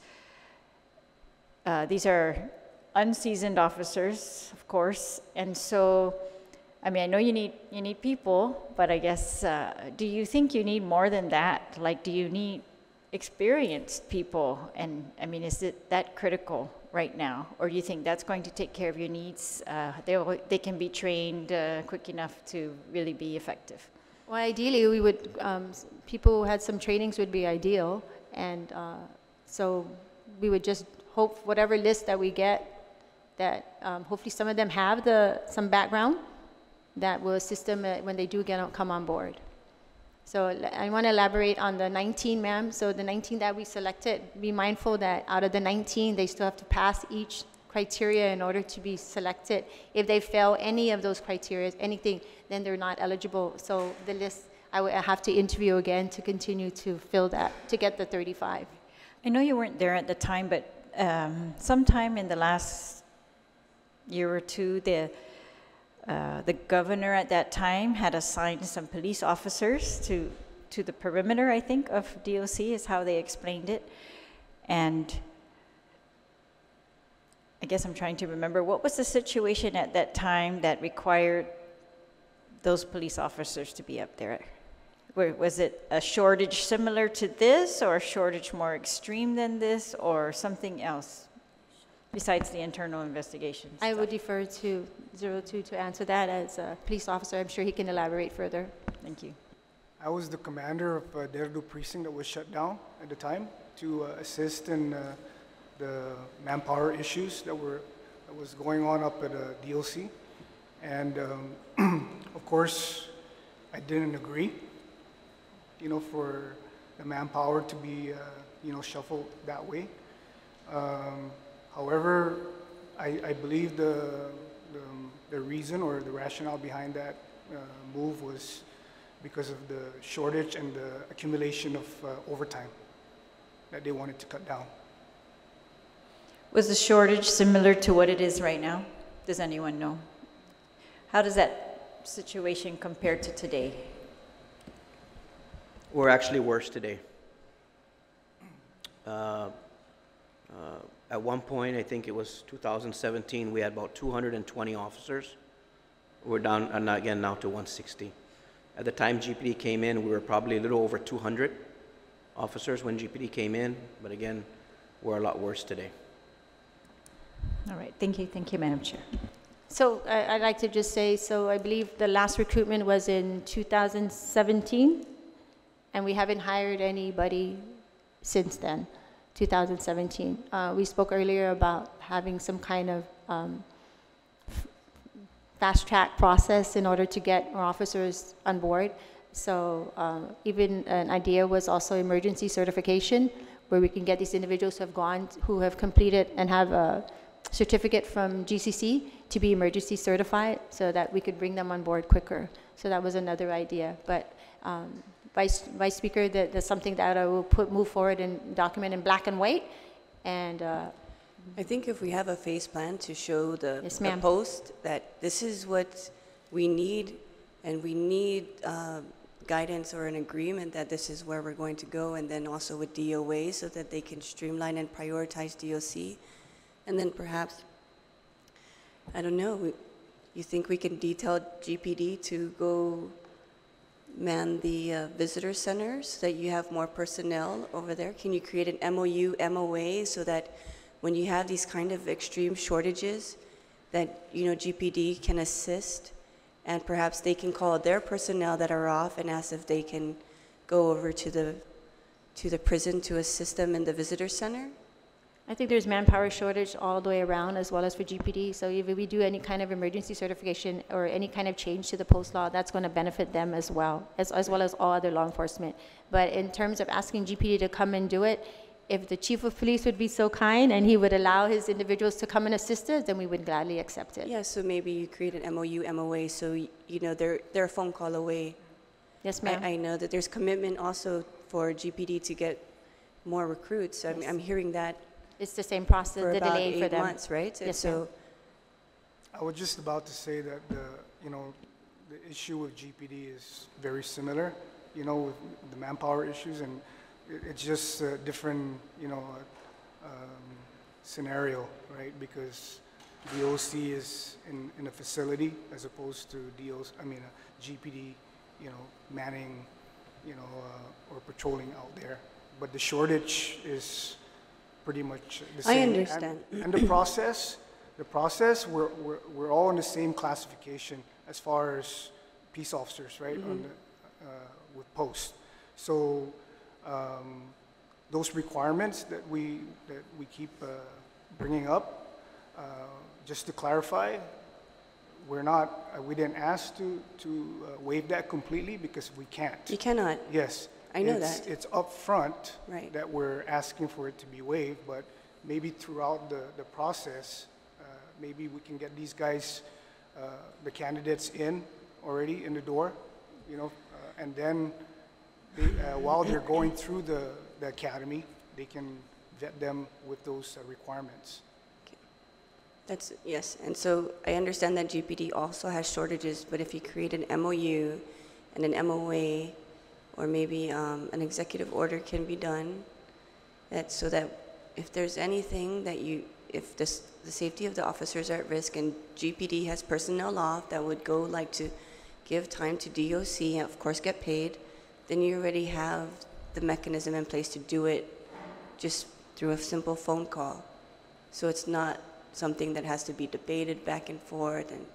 Uh, These are unseasoned officers, of course, and so, I mean, I know you need, you need people, but I guess, uh, do you think you need more than that? Like, do you need experienced people? And, I mean, is it that critical right now? Or do you think that's going to take care of your needs? Uh, They, they can be trained uh, quick enough to really be effective? Well, ideally, we would, um, people who had some trainings would be ideal. And uh, so we would just hope whatever list that we get, that um, hopefully some of them have the, some background that will assist them uh, when they do get, on- come on board. So I want to elaborate on the 19, ma'am. So the 19 that we selected, be mindful that out of the 19, they still have to pass each criteria in order to be selected. If they fail any of those criteria, anything, then they're not eligible. So the list, I would have to interview again to continue to fill that, to get the 35. I know you weren't there at the time, but um, sometime in the last year or two, the, uh, the governor at that time had assigned some police officers to, to the perimeter, I think, of DOC, is how they explained it. And I guess I'm trying to remember, what was the situation at that time that required those police officers to be up there? Was it a shortage similar to this, or a shortage more extreme than this, or something else besides the internal investigations? I would defer to 02 to answer that as a police officer. I'm sure he can elaborate further. Thank you. I was the commander of uh, Dededo precinct that was shut down at the time to uh, assist in uh, the manpower issues that were, that was going on up at uh, DOC. And um, [clears throat] of course, I didn't agree, you know, for the manpower to be, uh, you know, shuffled that way. Um, However, I, I believe the, the, the reason or the rationale behind that uh, move was because of the shortage and the accumulation of uh, overtime that they wanted to cut down. Was the shortage similar to what it is right now? Does anyone know? How does that situation compare to today? We're actually worse today. Uh, uh, At one point, I think it was 2017, we had about 220 officers. We're down, uh, and again, now to 160. At the time GPD came in, we were probably a little over 200 officers when GPD came in, but again, we're a lot worse today. All right, thank you, thank you, Madam Chair. So I- I'd like to just say, so I believe the last recruitment was in 2017, and we haven't hired anybody since then, 2017. Uh, We spoke earlier about having some kind of um, fast-track process in order to get more officers on board. So uh, even an idea was also emergency certification, where we can get these individuals who have gone, who have completed and have a certificate from GCC to be emergency certified, so that we could bring them on board quicker. So that was another idea. But um, Vice Vice Speaker, that, that's something that I will put, move forward and document in black and white. And uh, I think if we have a phase plan to show the, Yes, the post that this is what we need, and we need uh, guidance or an agreement that this is where we're going to go, and then also with DOA so that they can streamline and prioritize DOC. And then perhaps, I don't know, we- you think we can detail GPD to go man the uh, visitor centers, so that you have more personnel over there? Can you create an MOU, MOA, so that when you have these kind of extreme shortages, that, you know, GPD can assist, and perhaps they can call their personnel that are off and ask if they can go over to the, to the prison to assist them in the visitor center? I think there's manpower shortage all the way around, as well as for GPD. So if we do any kind of emergency certification or any kind of change to the post law, that's going to benefit them as well, as, as well as all other law enforcement. But in terms of asking GPD to come and do it, if the chief of police would be so kind and he would allow his individuals to come and assist us, then we would gladly accept it. Yeah, so maybe you create an MOU, MOA, so, you know, they're, they're a phone call away. Yes, ma'am. I, I know that there's commitment also for GPD to get more recruits. I'm, I'm hearing that It's the same process, for the about delay for eight them. months, right? Yes, so, I was just about to say that the, you know, the issue with GPD is very similar, you know, with the manpower issues, and it, it's just a different, you know, uh, um, scenario, right? Because the OC is in, in a facility as opposed to DOC, I mean, uh, GPD, you know, manning, you know, uh, or patrolling out there. But the shortage is pretty much the I same. And- understand. And the process, the process, we're, we're, we're all in the same classification as far as peace officers, right, on the, uh, with post. So, um, those requirements that we, that we keep, uh, bringing up, uh, just to clarify, we're not, uh, we didn't ask to, to uh, waive that completely because we can't. you cannot, Yes. I know It's- that. It's upfront. Right. That we're asking for it to be waived, but maybe throughout the, the process, uh, maybe we can get these guys, uh, the candidates in already in the door, you know, uh, and then they, uh, while they're going through the, the academy, they can vet them with those uh, requirements. That's, yes, and so I understand that GPD also has shortages, but if you create an MOU and an MOA, or maybe um, an executive order can be done, that, so that if there's anything that you, if this, the safety of the officers are at risk and GPD has personnel off that would go like to give time to DOC, and of course get paid, then you already have the mechanism in place to do it just through a simple phone call. So it's not something that has to be debated back and forth and,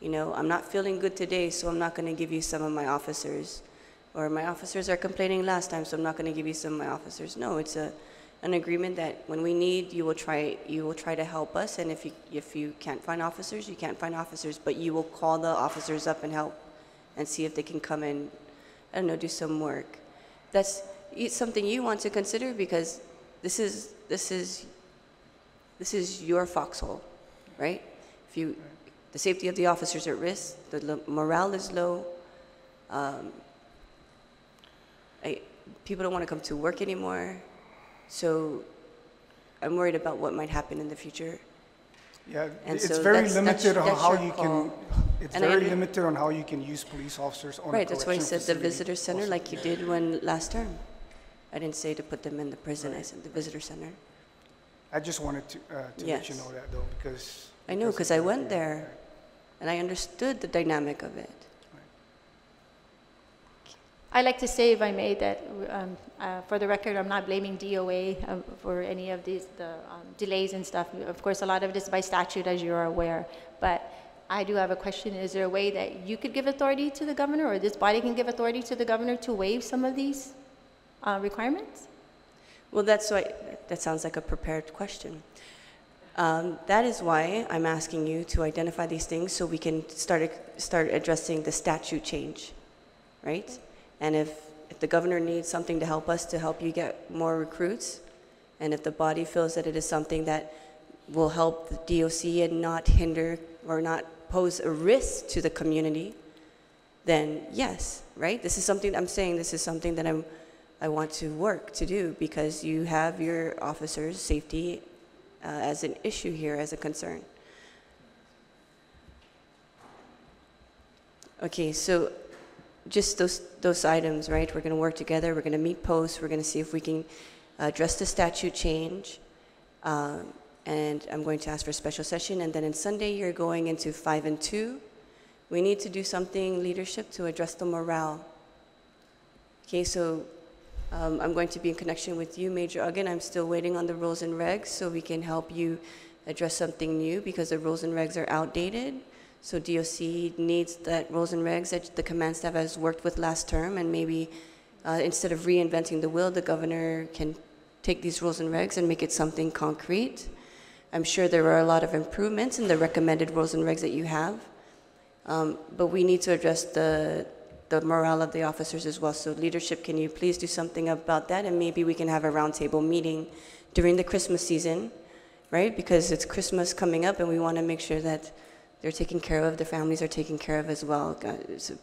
you know, I'm not feeling good today, so I'm not going to give you some of my officers. Or my officers are complaining last time, so I'm not going to give you some of my officers. No, it's a, an agreement that when we need, you will try, you will try to help us. And if you, if you can't find officers, you can't find officers, but you will call the officers up and help and see if they can come in and, I don't know, do some work. That's something you want to consider because this is, this is this is your foxhole, right? If you, the safety of the officers at risk, the morale is low. Um, I, people don't want to come to work anymore. So I'm worried about what might happen in the future. Yeah, And it's so very that's- that's- limited on that's how you call. can, it's And very limited on how you can use police officers on a Right, that's why I said the visitor center also. like you did when, last term. I didn't say to put them in the prison, I said the visitor center. I just wanted to, uh, to let you know that though, because. I know, because I went there and I understood the dynamic of it. I'd like to say, if I may, that um, uh, for the record, I'm not blaming DOA uh, for any of these, the um, delays and stuff. Of course, a lot of it is by statute, as you're aware. But I do have a question. Is there a way that you could give authority to the governor, or this body can give authority to the governor to waive some of these uh, requirements? Well, that's why, that sounds like a prepared question. Um, That is why I'm asking you to identify these things so we can start, start addressing the statute change, right? And if, if the governor needs something to help us to help you get more recruits, and if the body feels that it is something that will help the DOC and not hinder or not pose a risk to the community, then yes, right? This is something, I'm saying this is something that I'm, I want to work to do because you have your officers' safety uh, as an issue here, as a concern. Okay, so just those, those items, right? We're going to work together, we're going to meet posts, we're going to see if we can address the statute change. Um, and I'm going to ask for a special session. And then on Sunday, you're going into five and two. We need to do something, leadership, to address the morale. Okay, so um, I'm going to be in connection with you, Major Uggan. I'm still waiting on the rules and regs so we can help you address something new because the rules and regs are outdated. So DOC needs that rules and regs that the command staff has worked with last term, and maybe uh, instead of reinventing the wheel, the governor can take these rules and regs and make it something concrete. I'm sure there are a lot of improvements in the recommended rules and regs that you have, um, but we need to address the the morale of the officers as well. So leadership, can you please do something about that? And maybe we can have a roundtable meeting during the Christmas season, right? Because it's Christmas coming up and we want to make sure that they're taken care of, the families are taken care of as well. So,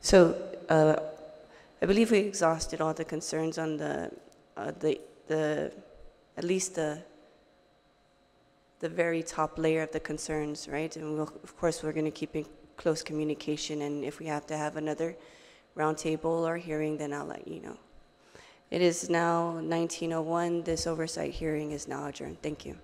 so uh, I believe we exhausted all the concerns on the, uh, the, the, at least the, the very top layer of the concerns, right? And we'll, of course, we're going to keep in close communication, and if we have to have another roundtable or hearing, then I'll let you know. It is now 1901. This oversight hearing is now adjourned. Thank you.